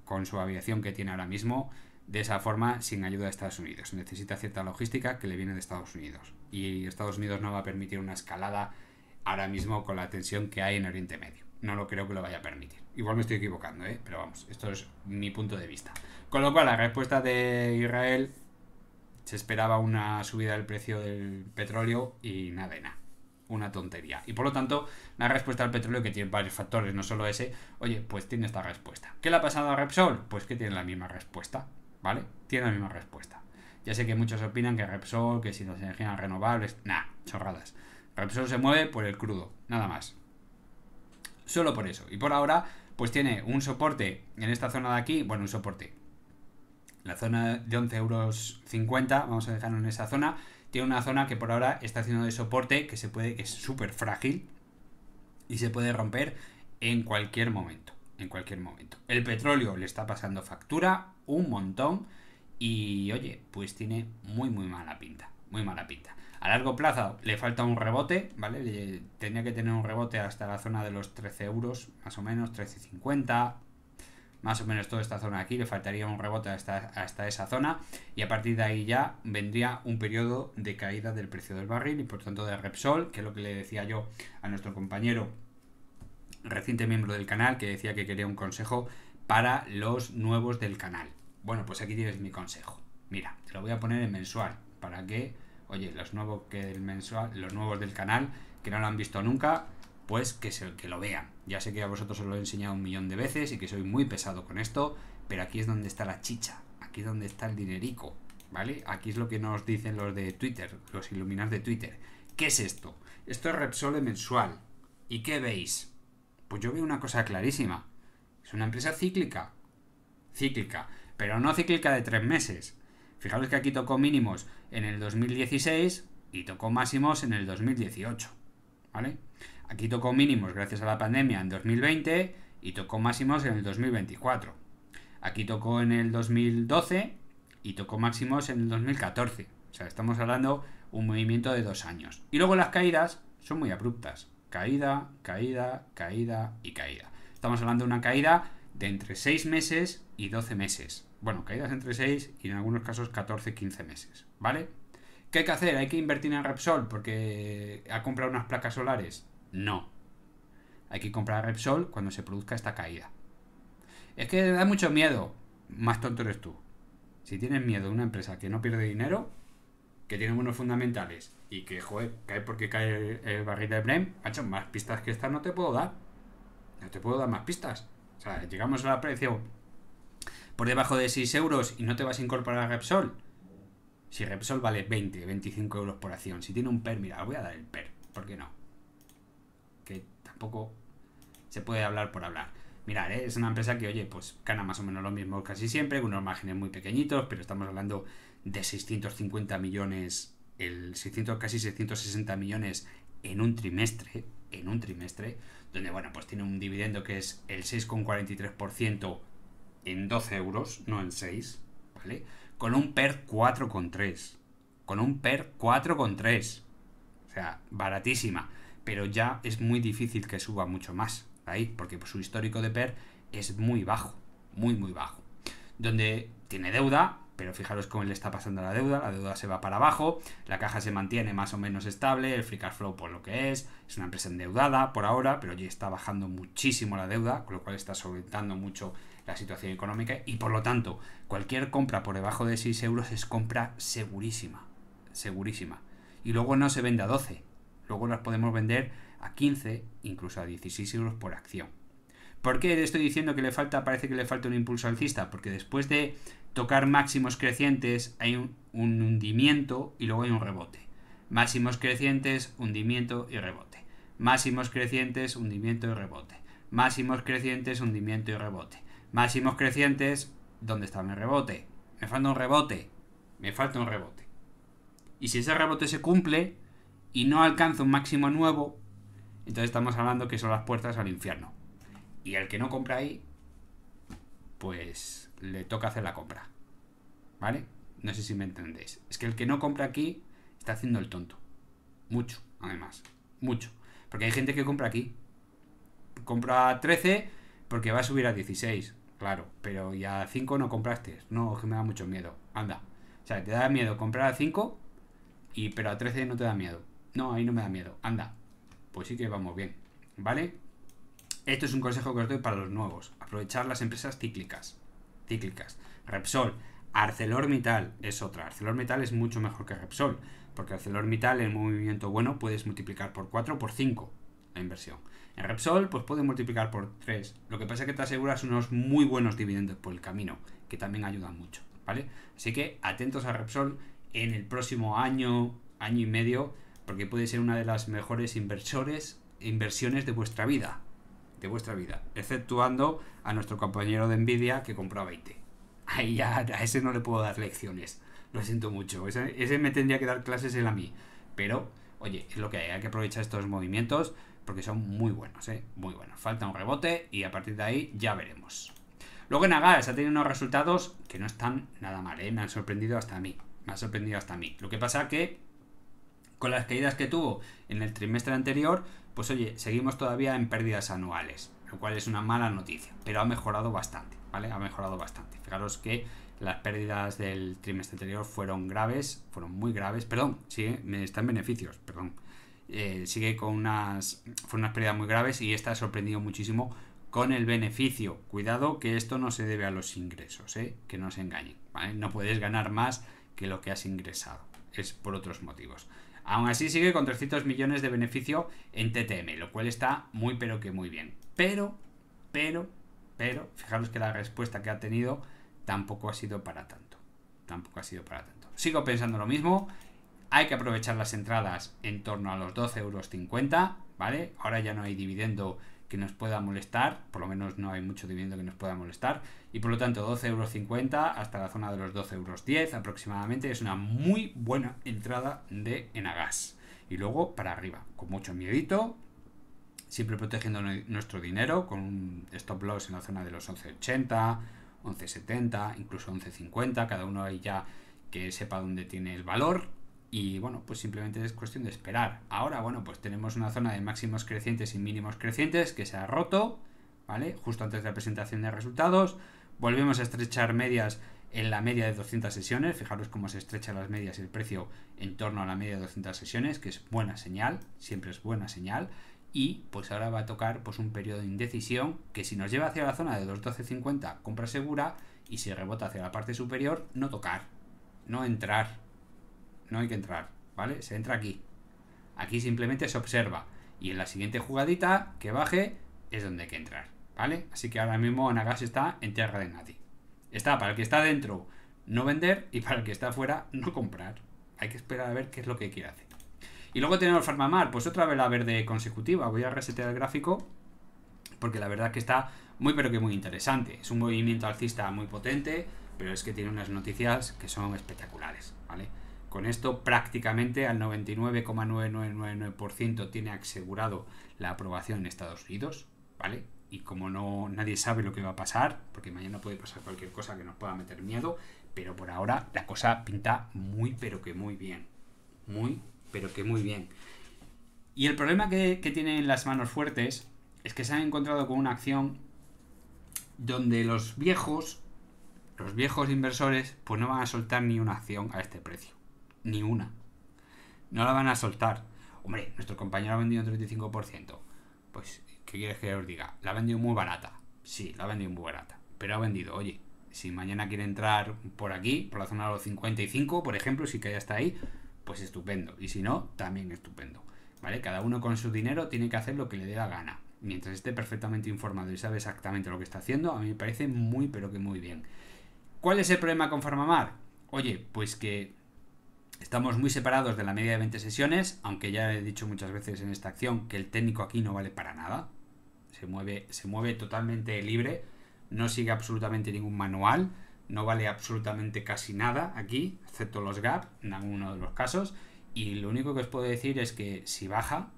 con su aviación que tiene ahora mismo de esa forma sin ayuda de Estados Unidos. Necesita cierta logística que le viene de Estados Unidos. Y Estados Unidos no va a permitir una escalada ahora mismo con la tensión que hay en Oriente Medio. No lo creo que lo vaya a permitir. Igual me estoy equivocando, ¿eh? pero vamos, esto es mi punto de vista. Con lo cual, la respuesta de Israel se esperaba una subida del precio del petróleo y nada nada. Una tontería. Y por lo tanto, la respuesta al petróleo, que tiene varios factores, no solo ese, oye, pues tiene esta respuesta. ¿Qué le ha pasado a Repsol? Pues que tiene la misma respuesta, ¿vale? Tiene la misma respuesta. Ya sé que muchos opinan que Repsol, que si las energías renovables, nah, chorradas. Repsol se mueve por el crudo, nada más. Solo por eso. Y por ahora, pues tiene un soporte en esta zona de aquí, bueno, un soporte. La zona de 11,50 euros, vamos a dejarlo en esa zona, tiene una zona que por ahora está haciendo de soporte que se puede, que es súper frágil y se puede romper en cualquier momento. En cualquier momento. El petróleo le está pasando factura un montón y oye, pues tiene muy muy mala pinta. Muy mala pinta. A largo plazo le falta un rebote, ¿vale? Tenía que tener un rebote hasta la zona de los 13 euros, más o menos, 13.50, más o menos toda esta zona aquí, le faltaría un rebote hasta, hasta esa zona y a partir de ahí ya vendría un periodo de caída del precio del barril y por tanto de Repsol, que es lo que le decía yo a nuestro compañero reciente miembro del canal que decía que quería un consejo para los nuevos del canal. Bueno, pues aquí tienes mi consejo. Mira, te lo voy a poner en mensual para que oye, los nuevos que del mensual, los nuevos del canal, que no lo han visto nunca, pues que, se, que lo vean. Ya sé que a vosotros os lo he enseñado un millón de veces y que soy muy pesado con esto, pero aquí es donde está la chicha, aquí es donde está el dinerico, ¿vale? Aquí es lo que nos dicen los de Twitter, los iluminados de Twitter. ¿Qué es esto? Esto es Repsol mensual. ¿Y qué veis? Pues yo veo una cosa clarísima. Es una empresa cíclica. Cíclica. Pero no cíclica de tres meses. Fijaros que aquí tocó mínimos en el 2016 y tocó máximos en el 2018. ¿Vale? Aquí tocó mínimos gracias a la pandemia en 2020 y tocó máximos en el 2024. Aquí tocó en el 2012 y tocó máximos en el 2014. O sea, estamos hablando un movimiento de dos años. Y luego las caídas son muy abruptas. Caída, caída, caída y caída. Estamos hablando de una caída de entre 6 meses y 12 meses. Bueno, caídas entre 6 y en algunos casos 14-15 meses, ¿vale? ¿Qué hay que hacer? ¿Hay que invertir en Repsol porque ha comprado unas placas solares? No. Hay que comprar Repsol cuando se produzca esta caída. Es que da mucho miedo. Más tonto eres tú. Si tienes miedo de una empresa que no pierde dinero, que tiene buenos fundamentales y que, joder, cae porque cae el barril de Brem, macho, más pistas que esta no te puedo dar. No te puedo dar más pistas. O sea, llegamos a la precio por debajo de 6 euros y no te vas a incorporar a Repsol. Si Repsol vale 20, 25 euros por acción, si tiene un PER, mira, voy a dar el PER, ¿por qué no? Que tampoco se puede hablar por hablar. Mirad, ¿eh? es una empresa que, oye, pues gana más o menos lo mismo casi siempre, con unos márgenes muy pequeñitos, pero estamos hablando de 650 millones, el 600, casi 660 millones en un trimestre, en un trimestre, donde, bueno, pues tiene un dividendo que es el 6,43% en 12 euros, no en 6, ¿vale? Con un PER 4,3. Con un PER 4,3. O sea, baratísima. Pero ya es muy difícil que suba mucho más ahí, porque su histórico de PER es muy bajo, muy, muy bajo. Donde tiene deuda, pero fijaros cómo le está pasando la deuda, la deuda se va para abajo, la caja se mantiene más o menos estable, el free cash flow por lo que es, es una empresa endeudada por ahora, pero ya está bajando muchísimo la deuda, con lo cual está solventando mucho la situación económica y por lo tanto cualquier compra por debajo de 6 euros es compra segurísima, segurísima. Y luego no se vende a 12, luego las podemos vender a 15, incluso a 16 euros por acción. ¿Por qué le estoy diciendo que le falta, parece que le falta un impulso alcista? Porque después de tocar máximos crecientes hay un, hundimiento y luego hay un rebote. Máximos crecientes, hundimiento y rebote. Máximos crecientes, hundimiento y rebote. Máximos crecientes, hundimiento y rebote. Máximos crecientes, ¿dónde está mi rebote? Me falta un rebote. Me falta un rebote. Y si ese rebote se cumple y no alcanza un máximo nuevo, entonces estamos hablando que son las puertas al infierno. Y el que no compra ahí, pues le toca hacer la compra. ¿Vale? No sé si me entendéis. Es que el que no compra aquí está haciendo el tonto. Mucho, además. Mucho. Porque hay gente que compra aquí. Compra 13 porque va a subir a 16. Claro, pero ya a 5 no compraste. No, que me da mucho miedo. Anda. O sea, te da miedo comprar a 5, y, pero a 13 no te da miedo. No, ahí no me da miedo. Anda pues sí que vamos bien, ¿vale? Esto es un consejo que os doy para los nuevos. Aprovechar las empresas cíclicas. Cíclicas. Repsol. ArcelorMittal es otra. ArcelorMittal es mucho mejor que Repsol. Porque ArcelorMittal en movimiento bueno puedes multiplicar por 4 o por 5 la inversión. En Repsol pues puedes multiplicar por 3. Lo que pasa es que te aseguras unos muy buenos dividendos por el camino. Que también ayudan mucho. ¿Vale? Así que atentos a Repsol en el próximo año, año y medio porque puede ser una de las mejores inversores, inversiones de vuestra vida. De vuestra vida. Exceptuando a nuestro compañero de Nvidia que compró a 20. Ahí ya a ese no le puedo dar lecciones. Lo siento mucho. Ese, me tendría que dar clases él a mí. Pero, oye, es lo que hay. Hay que aprovechar estos movimientos porque son muy buenos, ¿eh? Muy buenos. Falta un rebote y a partir de ahí ya veremos. Luego en ha tenido unos resultados que no están nada mal, ¿eh? Me han sorprendido hasta a mí. Me ha sorprendido hasta a mí. Lo que pasa que con las caídas que tuvo en el trimestre anterior, pues oye, seguimos todavía en pérdidas anuales, lo cual es una mala noticia, pero ha mejorado bastante, ¿vale? Ha mejorado bastante. Fijaros que las pérdidas del trimestre anterior fueron graves, fueron muy graves, perdón, sigue, me está en beneficios, perdón. Eh, sigue con unas, fueron unas pérdidas muy graves y esta ha sorprendido muchísimo con el beneficio. Cuidado que esto no se debe a los ingresos, ¿eh? que no se engañen. No puedes ganar más que lo que has ingresado. Es por otros motivos. Aún así sigue con 300 millones de beneficio en TTM, lo cual está muy pero que muy bien. Pero, pero, pero, fijaros que la respuesta que ha tenido tampoco ha sido para tanto. Tampoco ha sido para tanto. Sigo pensando lo mismo. Hay que aprovechar las entradas en torno a los 12,50 euros, ¿vale? Ahora ya no hay dividendo que nos pueda molestar, por lo menos no hay mucho dividendo que nos pueda molestar, y por lo tanto 12,50 euros hasta la zona de los 12,10 euros aproximadamente es una muy buena entrada de Enagas. Y luego para arriba, con mucho miedito, siempre protegiendo nuestro dinero, con un stop loss en la zona de los 11,80, 11,70, incluso 11,50, cada uno ahí ya que sepa dónde tiene el valor y bueno, pues simplemente es cuestión de esperar. Ahora, bueno, pues tenemos una zona de máximos crecientes y mínimos crecientes que se ha roto, ¿vale? Justo antes de la presentación de resultados. Volvemos a estrechar medias en la media de 200 sesiones. Fijaros cómo se estrechan las medias y el precio en torno a la media de 200 sesiones, que es buena señal, siempre es buena señal. Y pues ahora va a tocar pues un periodo de indecisión que si nos lleva hacia la zona de 2.1250, compra segura, y si rebota hacia la parte superior, no tocar, no entrar. No hay que entrar, ¿vale? Se entra aquí. Aquí simplemente se observa. Y en la siguiente jugadita que baje es donde hay que entrar, ¿vale? Así que ahora mismo Nagas está en tierra de nadie. Está para el que está dentro no vender y para el que está afuera no comprar. Hay que esperar a ver qué es lo que quiere hacer. Y luego tenemos Farmamar, pues otra vela verde consecutiva. Voy a resetear el gráfico porque la verdad que está muy pero que muy interesante. Es un movimiento alcista muy potente, pero es que tiene unas noticias que son espectaculares, ¿vale? Con esto prácticamente al 99,9999% tiene asegurado la aprobación en Estados Unidos, ¿vale? y como no nadie sabe lo que va a pasar, porque mañana puede pasar cualquier cosa que nos pueda meter miedo, pero por ahora la cosa pinta muy pero que muy bien. Muy pero que muy bien. Y el problema que, que tienen las manos fuertes es que se han encontrado con una acción donde los viejos, los viejos inversores, pues no van a soltar ni una acción a este precio. Ni una. No la van a soltar. Hombre, nuestro compañero ha vendido un 35%. Pues ¿Qué quieres que os diga? La ha vendido muy barata. Sí, la ha vendido muy barata. Pero ha vendido, oye, si mañana quiere entrar por aquí, por la zona de los 55, por ejemplo, si que ya está ahí, pues estupendo. Y si no, también estupendo. ¿Vale? Cada uno con su dinero tiene que hacer lo que le dé la gana. Mientras esté perfectamente informado y sabe exactamente lo que está haciendo, a mí me parece muy, pero que muy bien. ¿Cuál es el problema con Farmamar? Oye, pues que Estamos muy separados de la media de 20 sesiones, aunque ya he dicho muchas veces en esta acción que el técnico aquí no vale para nada se mueve, se mueve totalmente libre, no sigue absolutamente ningún manual, no vale absolutamente casi nada aquí, excepto los gap en alguno de los casos, y lo único que os puedo decir es que si baja,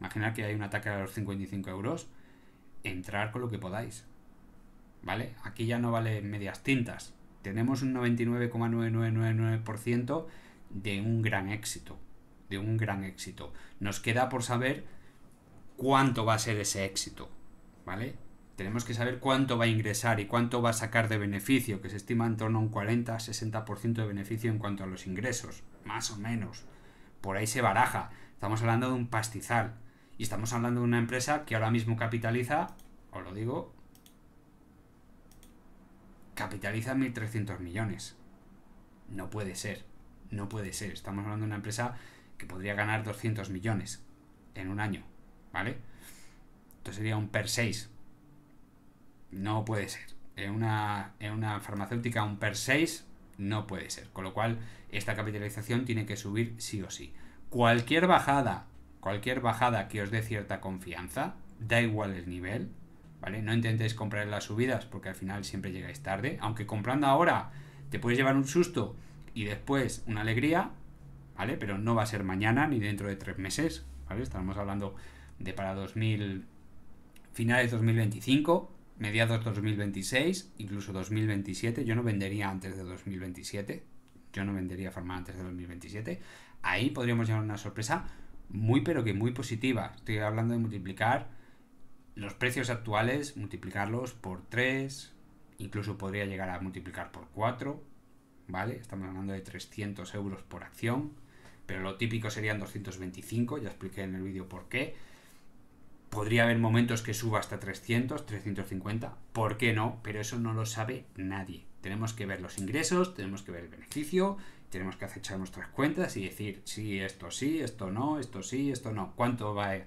imaginar que hay un ataque a los 55 euros, entrar con lo que podáis. ¿Vale? Aquí ya no vale medias tintas. Tenemos un 99,9999% de un gran éxito. De un gran éxito. Nos queda por saber cuánto va a ser ese éxito. ¿vale? Tenemos que saber cuánto va a ingresar y cuánto va a sacar de beneficio, que se estima en torno a un 40-60% de beneficio en cuanto a los ingresos, más o menos. Por ahí se baraja. Estamos hablando de un pastizal. Y estamos hablando de una empresa que ahora mismo capitaliza, os lo digo, capitaliza 1.300 millones. No puede ser, no puede ser. Estamos hablando de una empresa que podría ganar 200 millones en un año, ¿vale? Esto sería un PER 6. No puede ser. En una, en una farmacéutica un PER 6 no puede ser. Con lo cual, esta capitalización tiene que subir sí o sí. Cualquier bajada, cualquier bajada que os dé cierta confianza, da igual el nivel, ¿vale? No intentéis comprar las subidas porque al final siempre llegáis tarde. Aunque comprando ahora te puedes llevar un susto y después una alegría, ¿vale? Pero no va a ser mañana ni dentro de tres meses, ¿vale? Estamos hablando de para 2000 finales 2025, mediados 2026, incluso 2027. Yo no vendería antes de 2027. Yo no vendería Farma antes de 2027. Ahí podríamos llevar una sorpresa muy, pero que muy positiva. Estoy hablando de multiplicar los precios actuales, multiplicarlos por 3, incluso podría llegar a multiplicar por 4, ¿vale? Estamos hablando de 300 euros por acción, pero lo típico serían 225, ya expliqué en el vídeo por qué Podría haber momentos que suba hasta 300, 350, ¿por qué no? Pero eso no lo sabe nadie. Tenemos que ver los ingresos, tenemos que ver el beneficio, tenemos que acechar nuestras cuentas y decir, sí, esto sí, esto no, esto sí, esto no. ¿Cuánto va a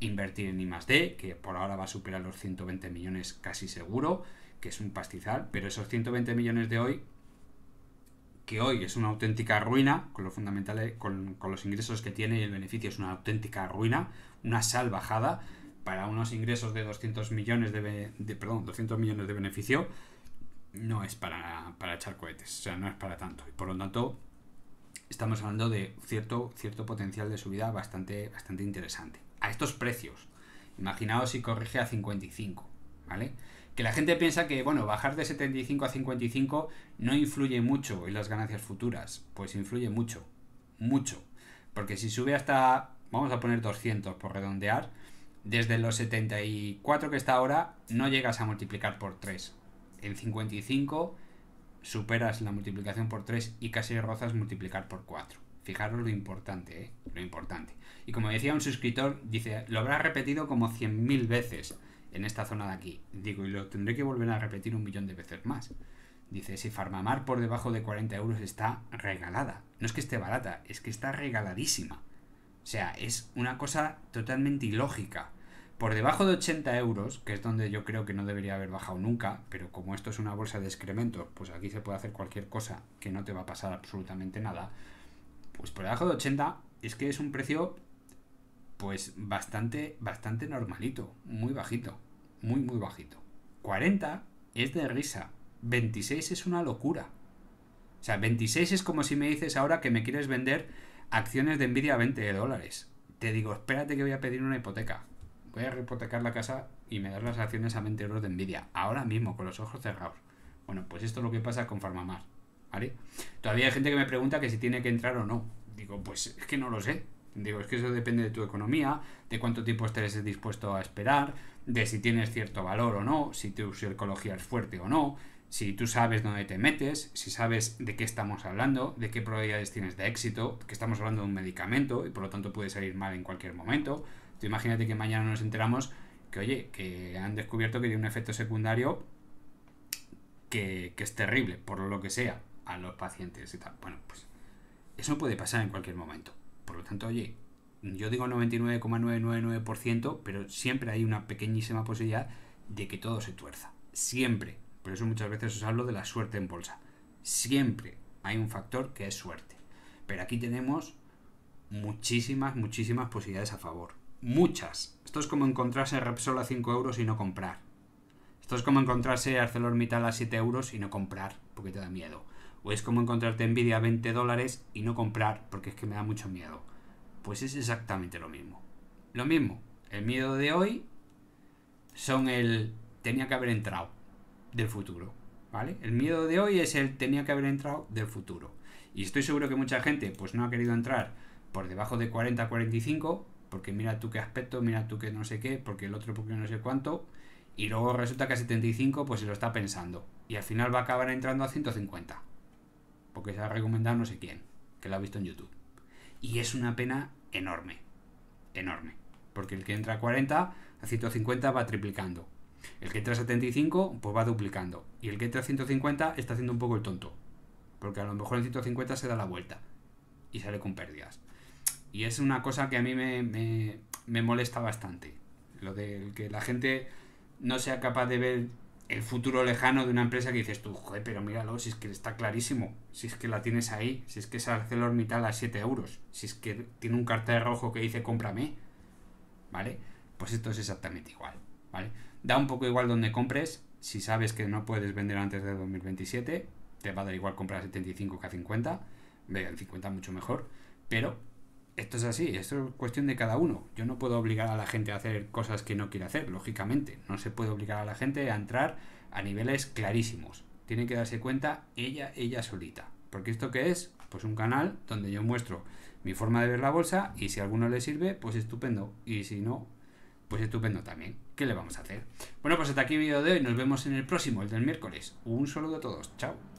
invertir en I+D? Que por ahora va a superar los 120 millones casi seguro, que es un pastizal, pero esos 120 millones de hoy que hoy es una auténtica ruina, con lo fundamental, con, con, los ingresos que tiene y el beneficio es una auténtica ruina, una salvajada, para unos ingresos de 200 millones de, perdón, 200 millones de beneficio, no es para, echar cohetes, o sea, no es para tanto. Y por lo tanto, estamos hablando de cierto, cierto potencial de subida bastante, bastante interesante. A estos precios, imaginaos si corrige a 55, ¿vale? Que la gente piensa que, bueno, bajar de 75 a 55 no influye mucho en las ganancias futuras. Pues influye mucho, mucho. Porque si sube hasta, vamos a poner 200 por redondear, Desde los 74 que está ahora, no llegas a multiplicar por 3. En 55 superas la multiplicación por 3 y casi rozas multiplicar por 4. Fijaros lo importante, ¿eh? Lo importante. Y como decía un suscriptor, dice, lo habrá repetido como 100.000 veces en esta zona de aquí. Digo, y lo tendré que volver a repetir un millón de veces más. Dice, si Farmamar por debajo de 40 euros está regalada. No es que esté barata, es que está regaladísima. O sea, es una cosa totalmente ilógica. Por debajo de 80 euros, que es donde yo creo que no debería haber bajado nunca, pero como esto es una bolsa de excrementos, pues aquí se puede hacer cualquier cosa que no te va a pasar absolutamente nada. Pues por debajo de 80 es que es un precio pues bastante, bastante normalito, muy bajito, muy, muy bajito. 40 es de risa, 26 es una locura. O sea, 26 es como si me dices ahora que me quieres vender acciones de Nvidia a 20 dólares. Te digo, espérate que voy a pedir una hipoteca. Voy a hipotecar la casa y me das las acciones a 20 euros de Nvidia. Ahora mismo, con los ojos cerrados. Bueno, pues esto es lo que pasa con Farmamar. ¿Vale? Todavía hay gente que me pregunta que si tiene que entrar o no. Digo, pues es que no lo sé. Digo, es que eso depende de tu economía, de cuánto tiempo estés dispuesto a esperar, de si tienes cierto valor o no, si tu ecología es fuerte o no, si tú sabes dónde te metes, si sabes de qué estamos hablando, de qué probabilidades tienes de éxito, que estamos hablando de un medicamento y por lo tanto puede salir mal en cualquier momento. Tú imagínate que mañana nos enteramos que, oye, que han descubierto que tiene un efecto secundario que, que es terrible, por lo que sea, a los pacientes y tal. Bueno, pues eso puede pasar en cualquier momento. Por lo tanto, oye, yo digo 99,999%, pero siempre hay una pequeñísima posibilidad de que todo se tuerza. Siempre. Por eso muchas veces os hablo de la suerte en bolsa. Siempre hay un factor que es suerte. Pero aquí tenemos muchísimas, muchísimas posibilidades a favor. Muchas. Esto es como encontrarse Repsol a 5 euros y no comprar. Esto es como encontrarse ArcelorMittal a 7 euros y no comprar, porque te da miedo. O es como encontrarte Nvidia a 20 dólares y no comprar porque es que me da mucho miedo. Pues es exactamente lo mismo. Lo mismo. El miedo de hoy son el tenía que haber entrado del futuro. ¿Vale? El miedo de hoy es el tenía que haber entrado del futuro. Y estoy seguro que mucha gente pues no ha querido entrar por debajo de 40 45 porque mira tú qué aspecto, mira tú qué no sé qué, porque el otro porque no sé cuánto, y luego resulta que a 75 pues se lo está pensando. Y al final va a acabar entrando a 150 porque se ha recomendado no sé quién, que lo ha visto en YouTube. Y es una pena enorme, enorme, porque el que entra a 40, a 150 va triplicando. El que entra a 75, pues va duplicando. Y el que entra a 150 está haciendo un poco el tonto. Porque a lo mejor en 150 se da la vuelta. Y sale con pérdidas. Y es una cosa que a mí me, me, me molesta bastante. Lo de que la gente no sea capaz de ver el futuro lejano de una empresa que dices tú, joder, pero míralo, si es que está clarísimo, si es que la tienes ahí, si es que es ArcelorMittal a 7 euros, si es que tiene un cartel rojo que dice cómprame, ¿vale? Pues esto es exactamente igual, ¿vale? Da un poco igual donde compres, si sabes que no puedes vender antes de 2027, te va a dar igual comprar a 75 que a 50, ve, el 50 mucho mejor, pero esto es así, esto es cuestión de cada uno. Yo no puedo obligar a la gente a hacer cosas que no quiere hacer, lógicamente. No se puede obligar a la gente a entrar a niveles clarísimos. Tiene que darse cuenta ella, ella solita. Porque esto que es, pues un canal donde yo muestro mi forma de ver la bolsa y si a alguno le sirve, pues estupendo. Y si no, pues estupendo también. ¿Qué le vamos a hacer? Bueno, pues hasta aquí el vídeo de hoy. Nos vemos en el próximo, el del miércoles. Un saludo a todos. Chao.